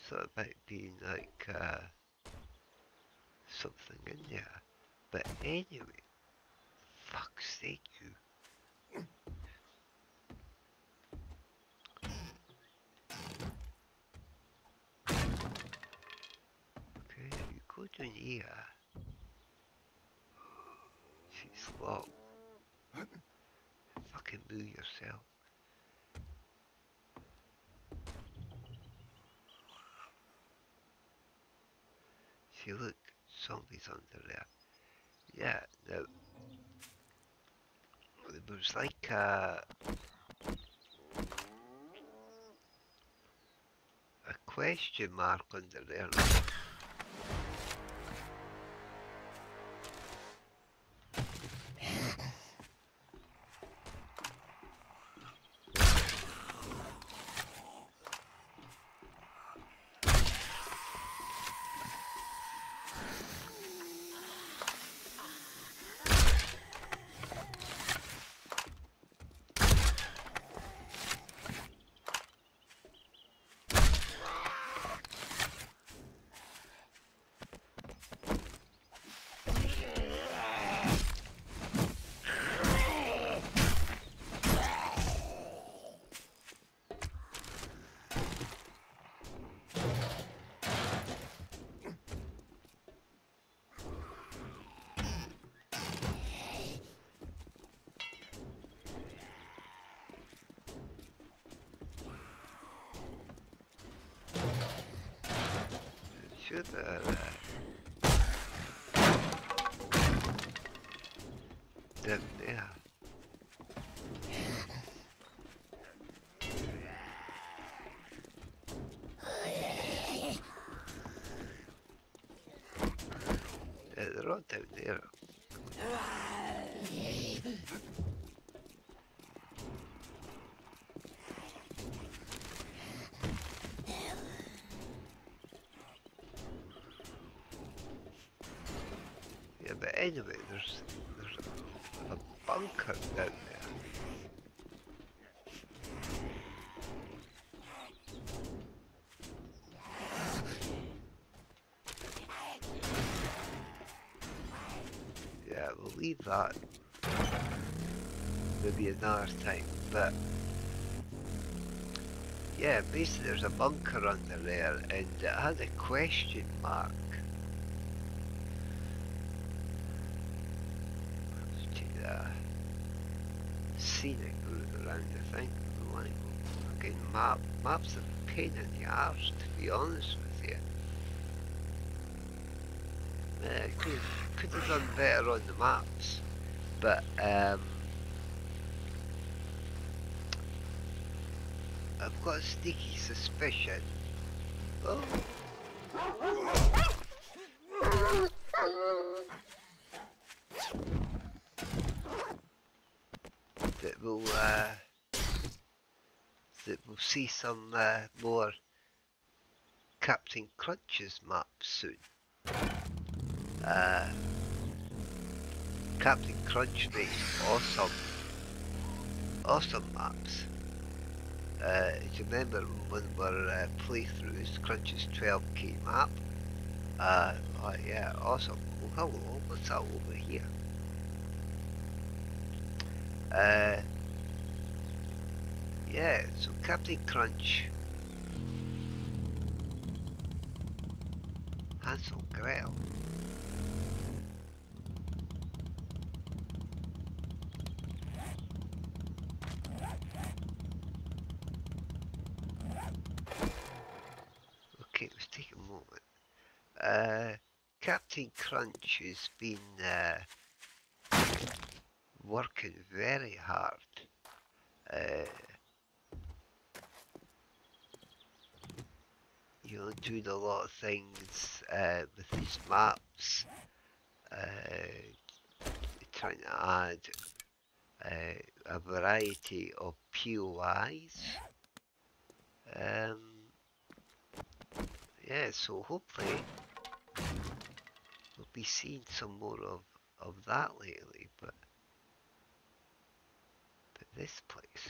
Thought about being like uh, something in there. But anyway, fuck's sake, you. Okay, you go down here. She's locked. Fucking move yourself. See, look, zombies under there. Yeah, now, it was like a, a question mark under there. Have, uh, down there. Yeah, they're all down there. Yeah, but anyway, there's there's a, bunker down there. Yeah, we'll leave that maybe another time, but yeah, basically there's a bunker under there and it had a question mark. to the scenic route around, think. Like, fucking map, maps a pain in the arse, to be honest with you. Uh, could, could have done better on the maps, but um, I've got a sneaky suspicion. Oh. that we'll uh, that we'll see some uh, more Captain Crunch's maps soon. Uh, Captain Crunch makes awesome, awesome maps. Uh, do you remember when were uh, playthroughs, Crunch's 12k map? Uh, oh yeah, awesome. Oh, hello, what's that over here? Uh, yeah, so Captain Crunch, Hansel Gretel. Okay, let's take a moment. Uh, Captain Crunch has been uh, working very hard. Uh, you know, doing a lot of things uh, with these maps, uh, trying to add uh, a variety of POIs. Um, yeah, so hopefully we'll be seeing some more of, of that lately, but but this place.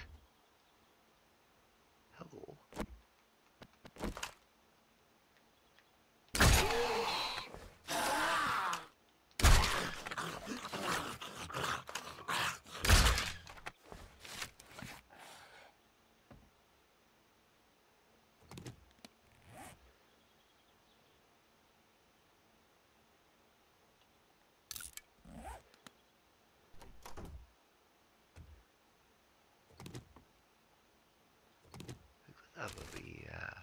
probably uh,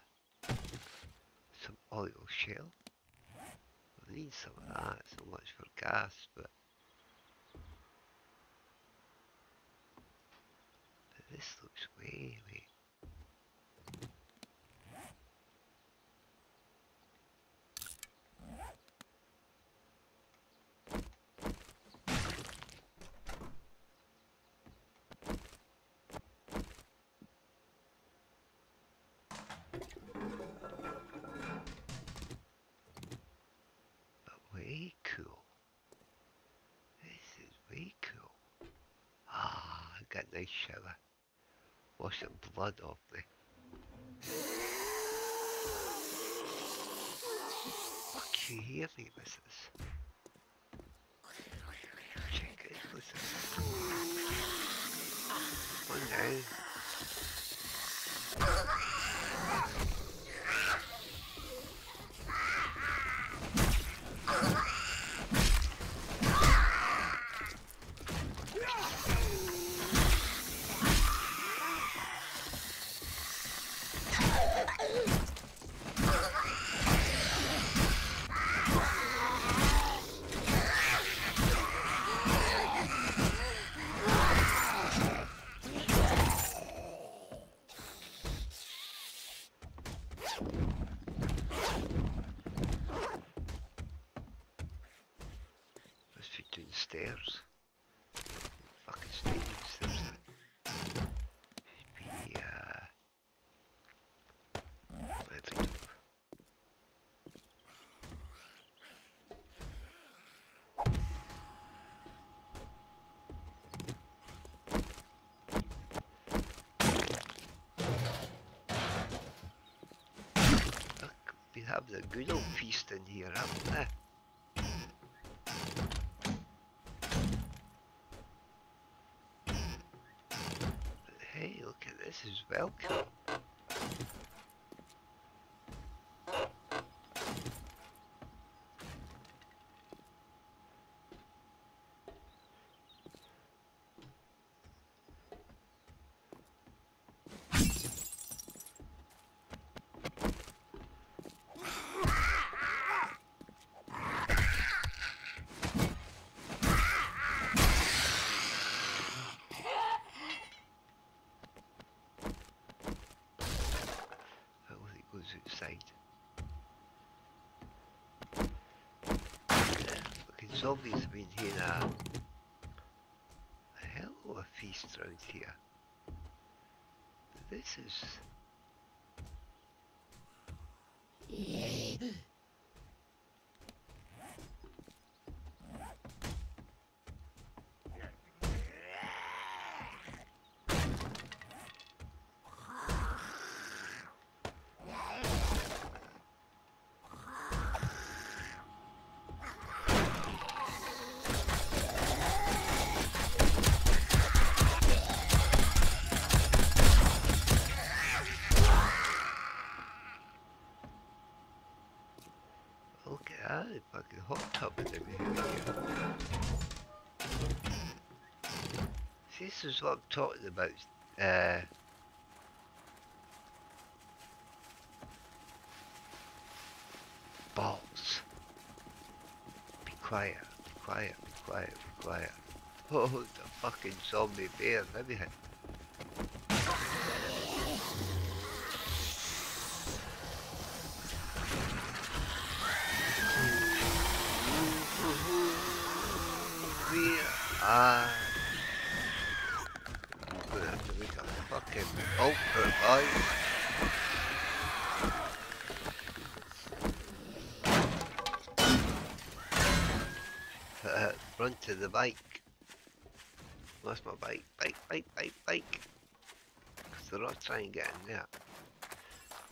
some oil shale. I need some of that, so much for gas, but this looks way, way a nice shower. Wash some blood off me. Fuck you hear me, missus. Check it, listen. Come on now. Must be doing stairs. Fucking stairs. There's a. Should be, uh. I think. Look, we have the good old feast in here, haven't? Hey, look at this as well. Cool. Oh, it goes outside. Yeah, have been here a, a hell of a feast around here. This is look fucking hot tub and everything here. See, this is what I'm talking about. Uh, balls. Be quiet, be quiet, be quiet, be quiet. Oh, the fucking zombie bear and everything. We are gonna a fucking boy. Uh, run to the bike. Where's my bike? Bike, bike, bike, bike. Cause they're not trying to get in there.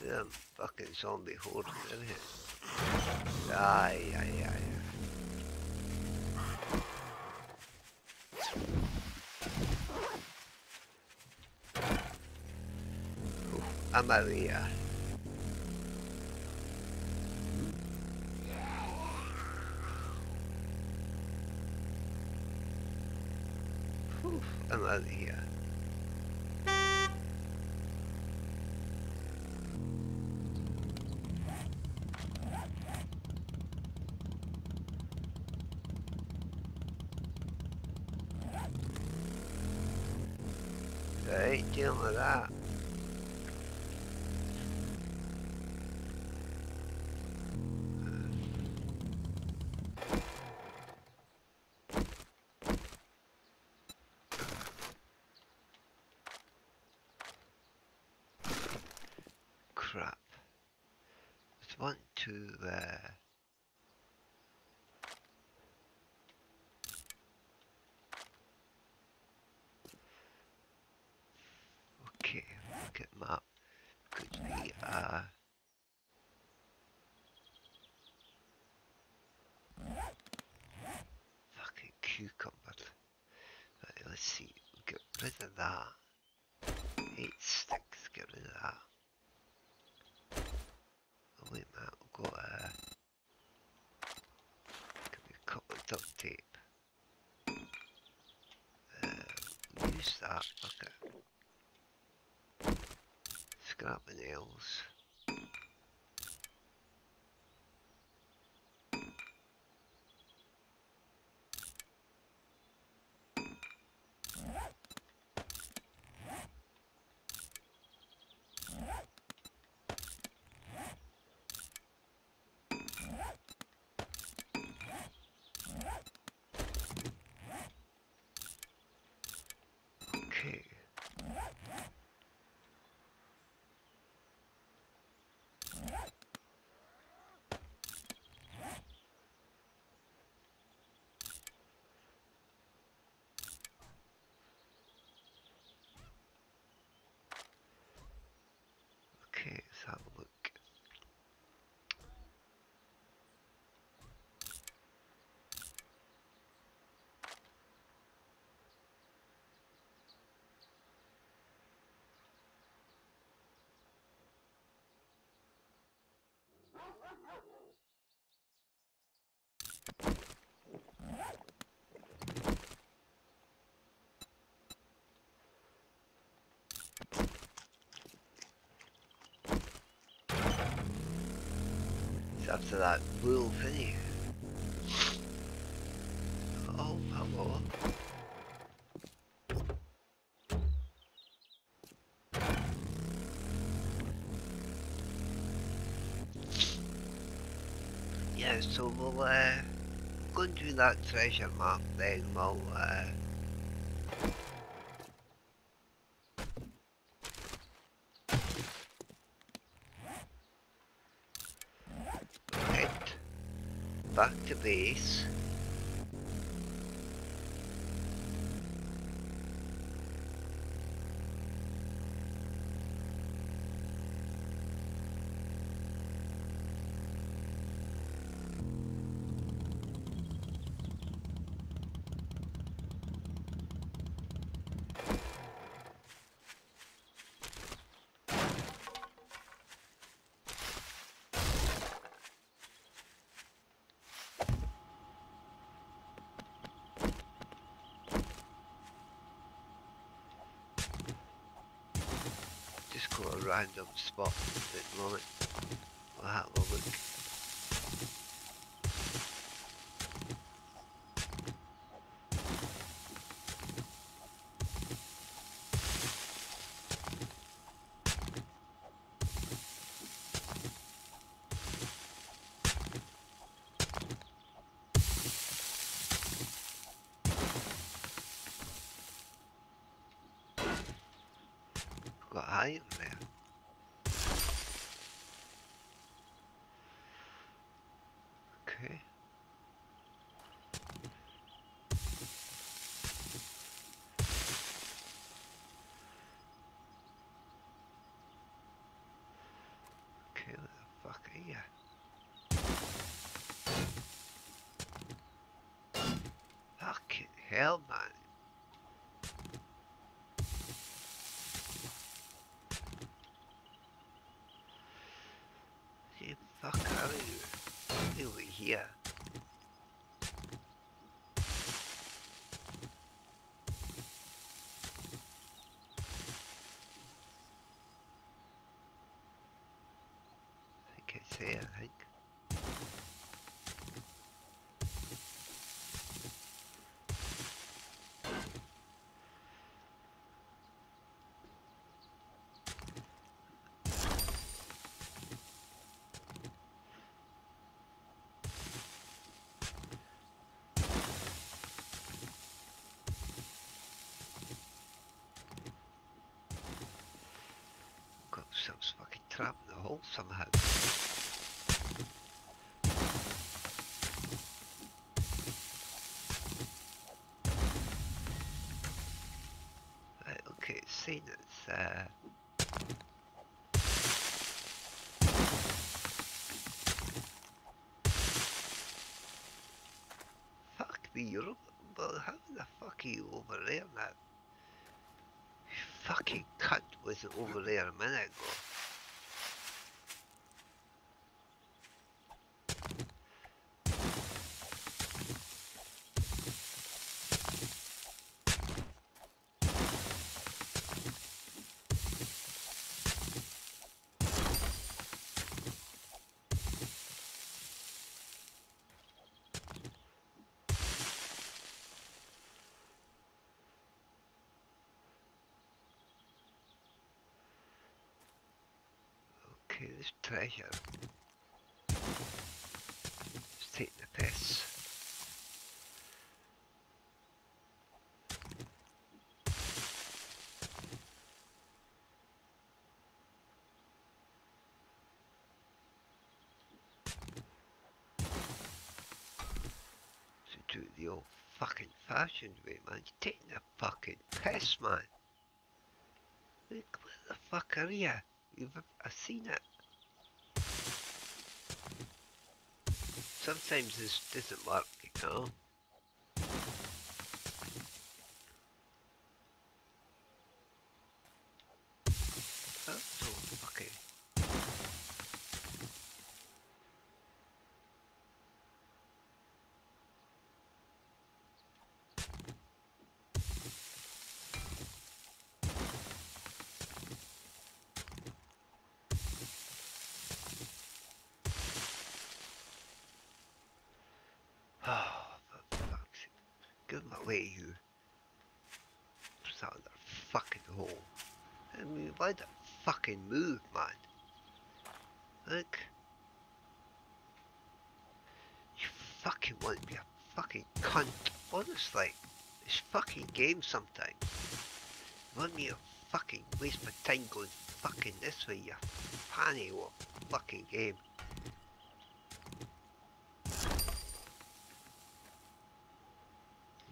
Them fucking zombie horde in here. Aye, aye, aye. Amalia. Whew, Amalia. dealing with that. That. Eight sticks, get rid of that. Oh wait a minute, we've got uh give me a couple of duct tape. Uh, use that, okay. Scrap the nails. Okay. Okay, let's have a look. It's after that isn't he? Oh, hello. Yeah, so we'll uh, go and do that treasure map then we'll uh, back random spot at the moment. We'll have a look. Got high in there. Okay. Okay, what the fuck are you? Fucking hell, man. You fuck out of here. I think it's here, think. Ourselves fucking trapped in the hole somehow. Right, okay, it's saying it's uh Fuck me, you're well how the fuck are you over there now? You fucking cunt was over there this treasure. Let's take the piss. To do it the old fucking fashioned way, man. You're taking the fucking piss, man. Like, where the fuck are you? You've I've seen it. Sometimes this doesn't work, you know. That's so fucking. Oh, for fuck's sake. Get away, you. Start that fucking hole. I mean, why the fucking move, man? Look. You fucking want to be a fucking cunt. Honestly. It's fucking game sometimes. You want me to fucking waste my time going fucking this way, you panny what fucking game.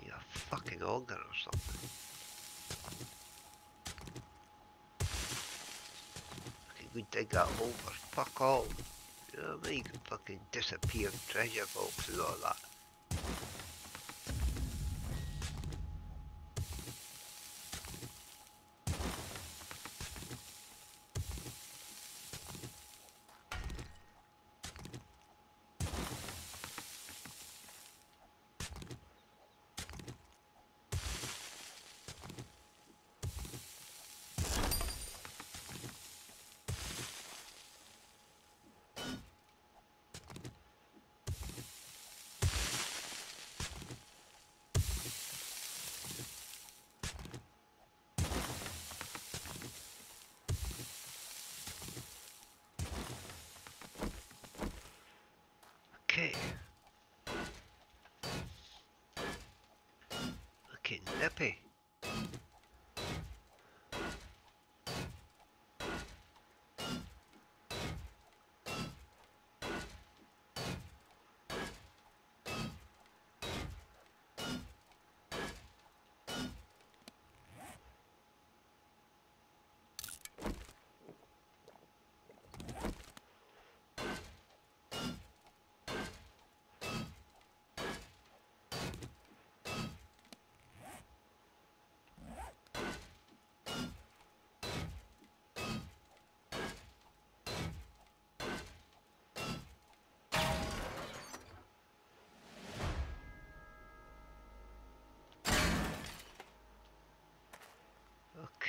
You're fucking ogre or something. Can go dig that for fuck all. You know what I mean? You can fucking disappear treasure box and all that.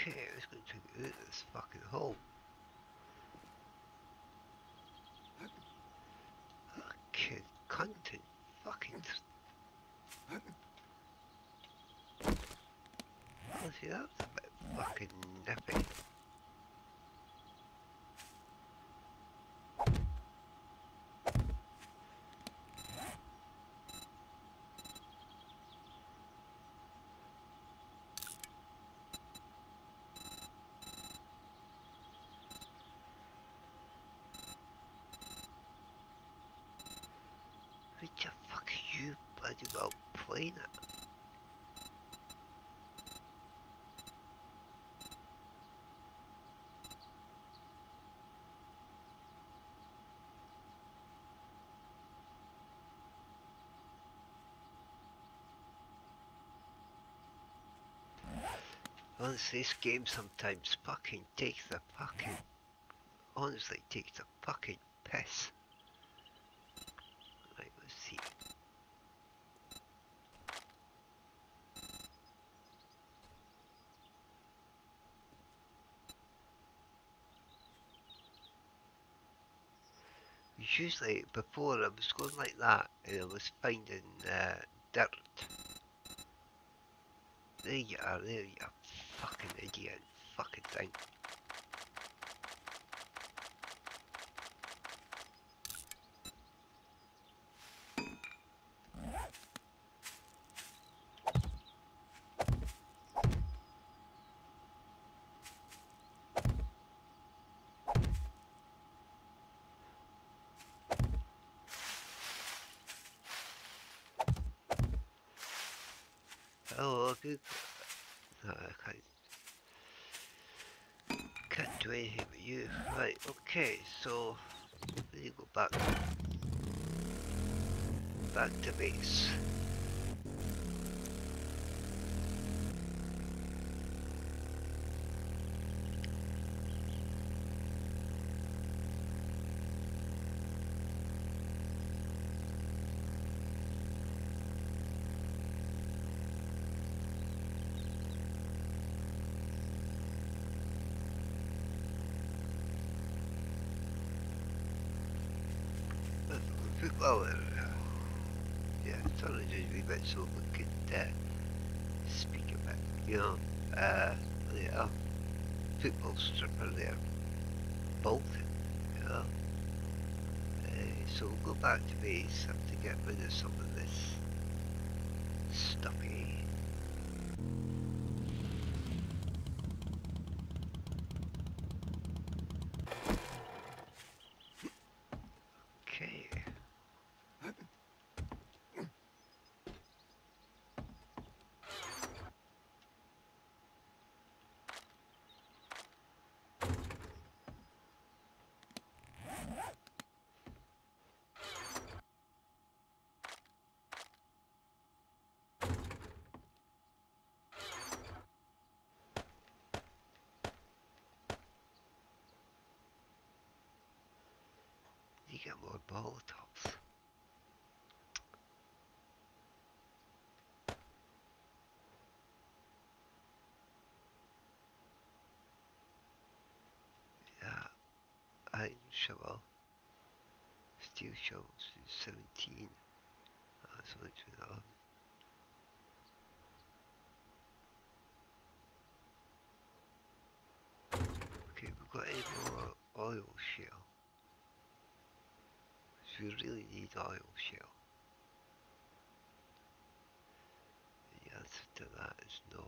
Okay, let's go check this fucking hole. Okay, content. Fucking. Oh, see, that's a bit fucking nippy. Sign it. Honestly, this game sometimes fucking takes the fucking honestly takes the fucking piss. Right, let's see. Usually before I was going like that and I was finding uh, dirt. There you are, there you are, fucking idiot, fucking thing. Oh, good. No, I can't. Can't do anything with you. Right, okay, so let me go back. Back to base. Well, uh, yeah, totally just a wee bit so we could uh, speak a bit, you know. Uh, yeah, football stripper there, Bolton, you know. Uh, so we'll go back to base, have to get rid of some of this stuffy. Okay. You get more Molotovs. Yeah, iron shovel. Steel shovels is 17. That's. Okay, we've got any more oil we really need oil shale. The answer to that is no.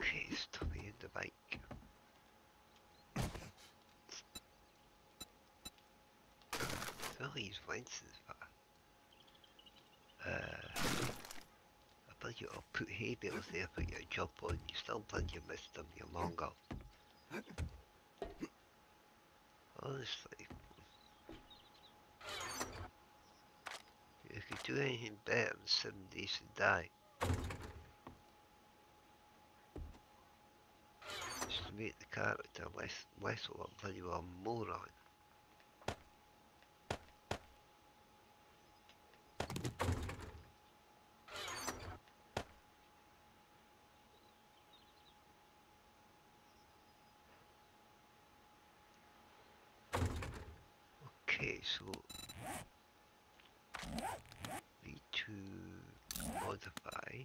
Okay, stop in the bike. He's Winston's far. Uh, I bet you I'll put hay bales there for your job on. You still think you missed them, you mongo. Honestly. If you do anything better than seven days to die. Just to make the character less less of a bloody well moron. Okay, so need to modify.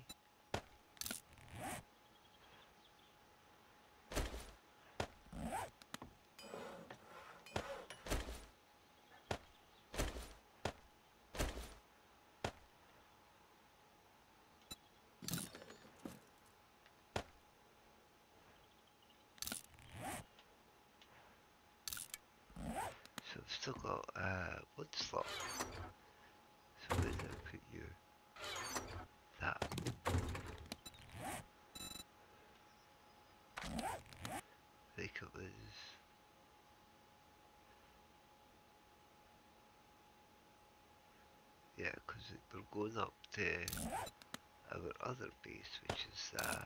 So I've still got uh, one slot. So where did I put you? That. I think it was. Yeah, because we're going up to our other base, which is uh,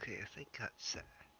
Okay, I think that's it.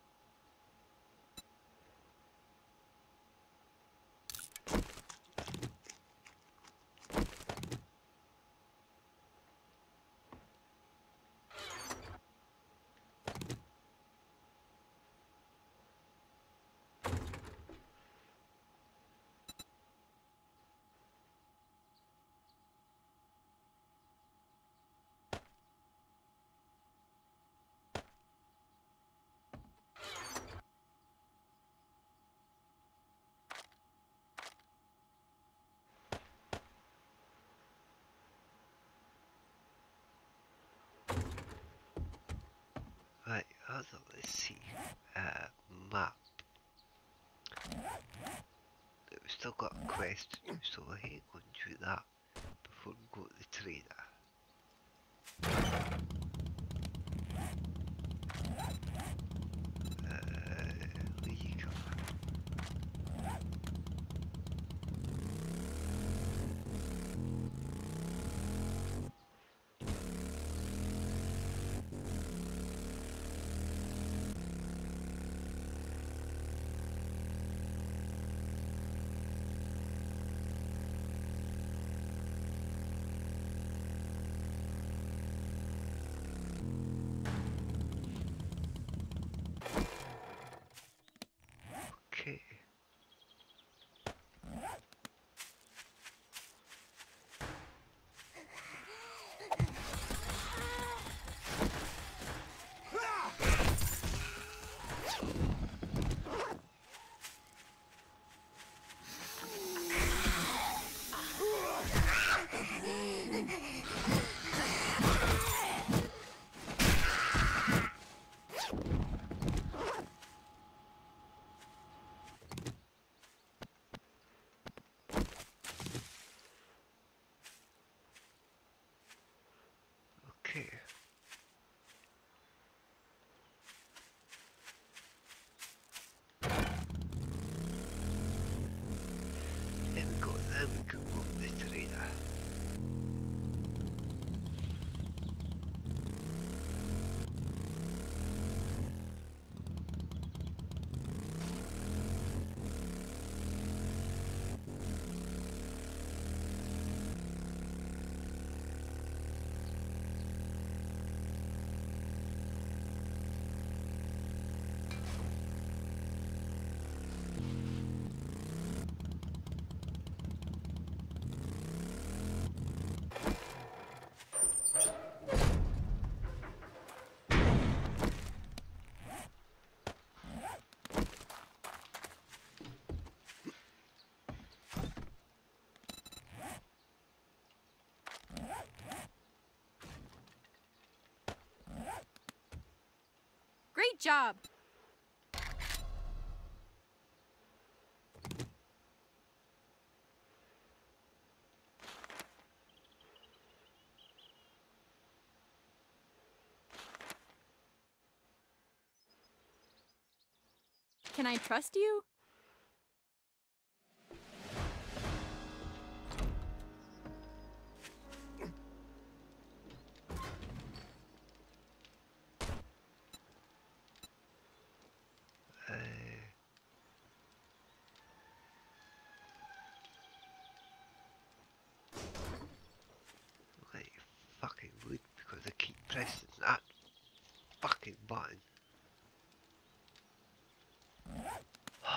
Let's see. Uh, map. We've still got a quest to do, so I hate going through that before we go to the trader. job. Can I trust you? Pressing that fucking button.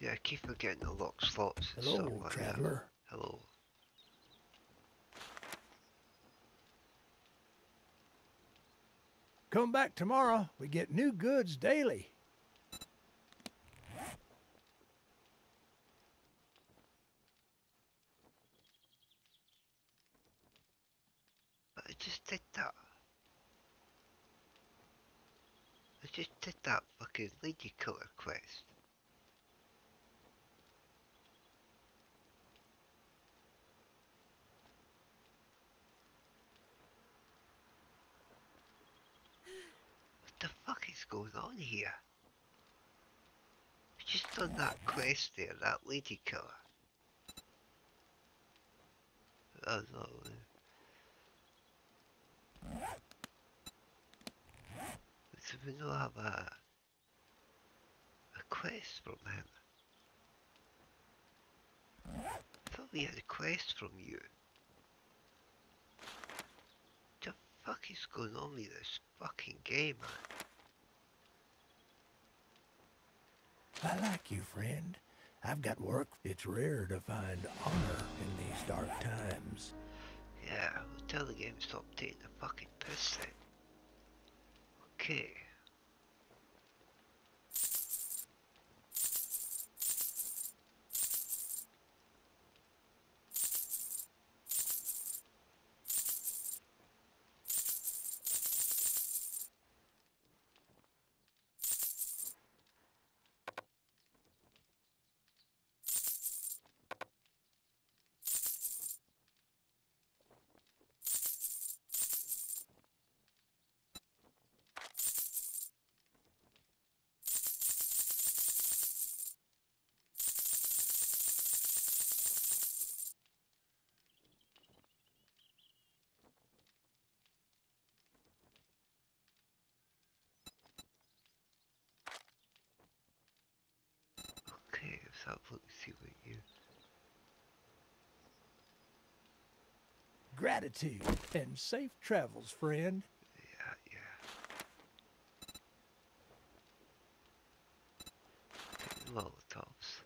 yeah, I keep forgetting the lock slots and stuff Hello, like that. traveler. Hello. Come back tomorrow. We get new goods daily. I just did that. I just did that fucking lady killer quest. What the fuck is going on here? I just done that quest there, that lady killer. Oh no. So we don't have a, a quest from him. I thought we had a quest from you. What the fuck is going on with this fucking game, man? I like you, friend. I've got work. It's rare to find honor in these dark times. Yeah, tell the game to stop taking the fucking piss. Okay. Okay, let's have a look and see what you. And safe travels, friend. Yeah, yeah. Molotovs.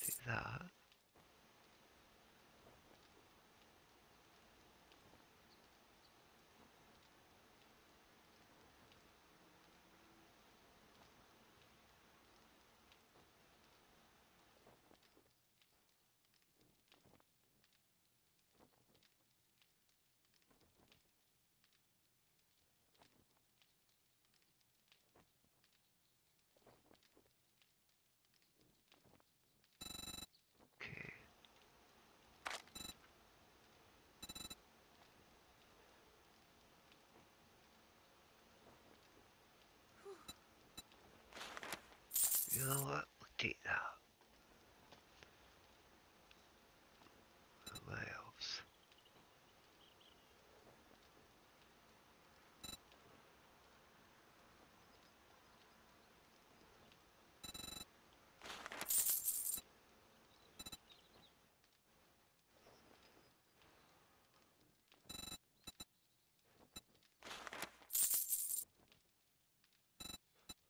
Do that. Okay. You know what? We'll take that. What else?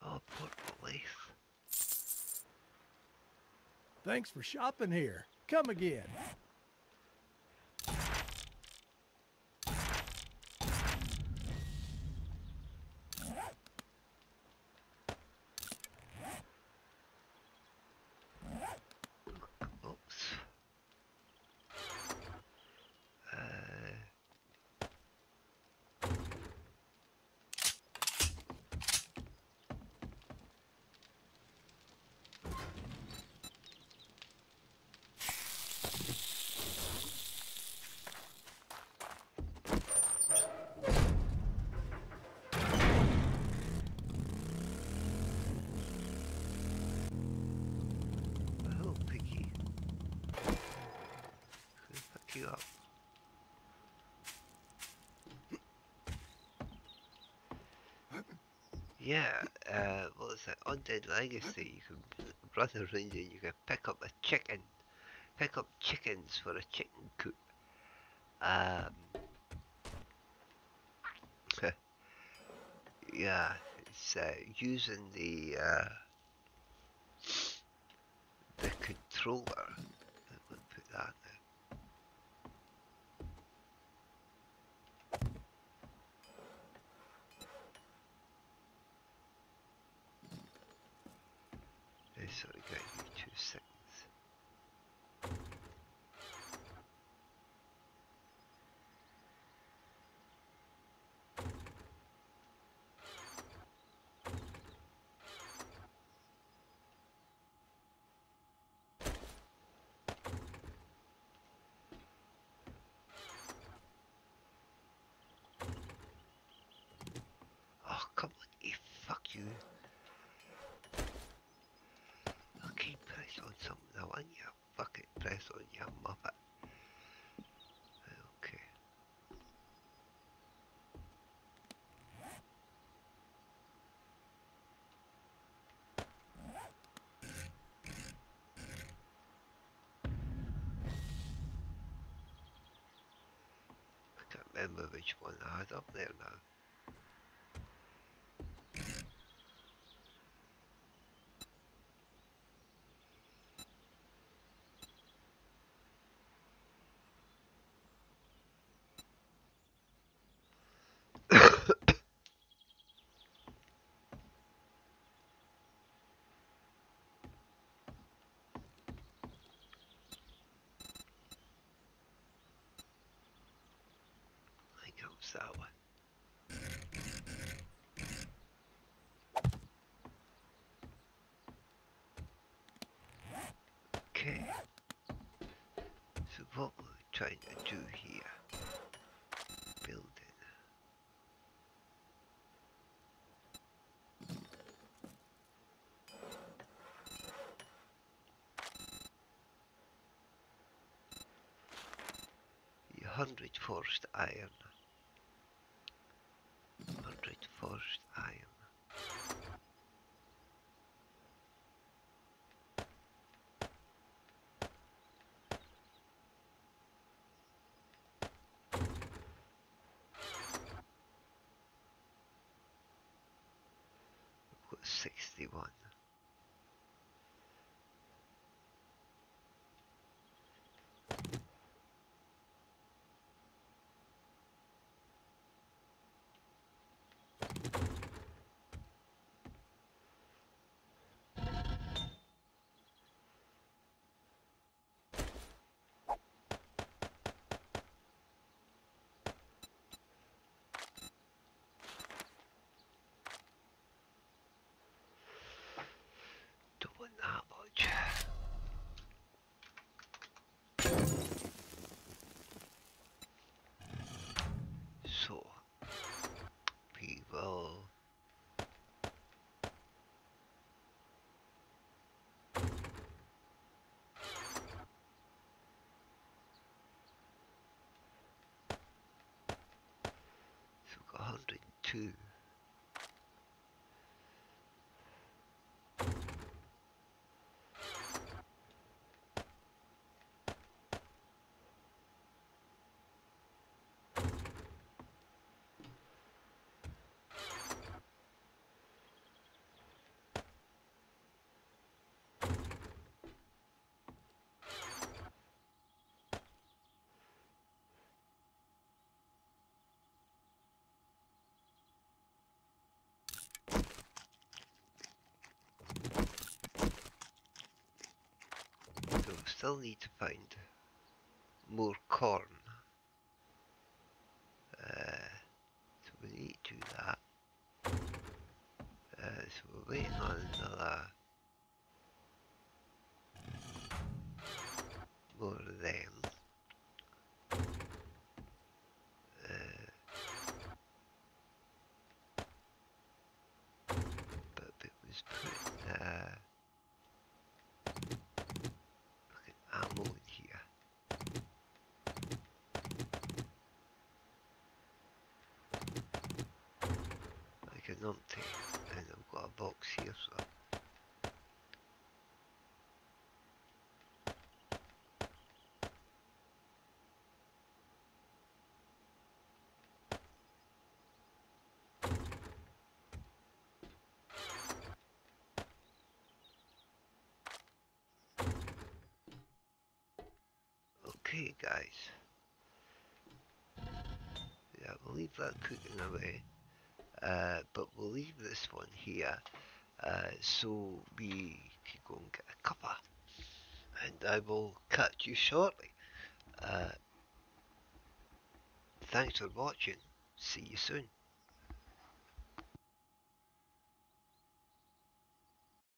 Oh, portable leaf. Thanks for shopping here. Come again. Legacy, you can Brother Indian, you can pick up a chicken, pick up chickens for a chicken coop. Um, yeah, it's uh, using the uh, the controller. remember which one I had up there now. forged iron 102. still need to find more corn. Okay, guys. Yeah, we'll leave that cooking away. Uh, but we'll leave this one here uh, so we can go and get a cuppa. And I will catch you shortly. Uh, thanks for watching. See you soon.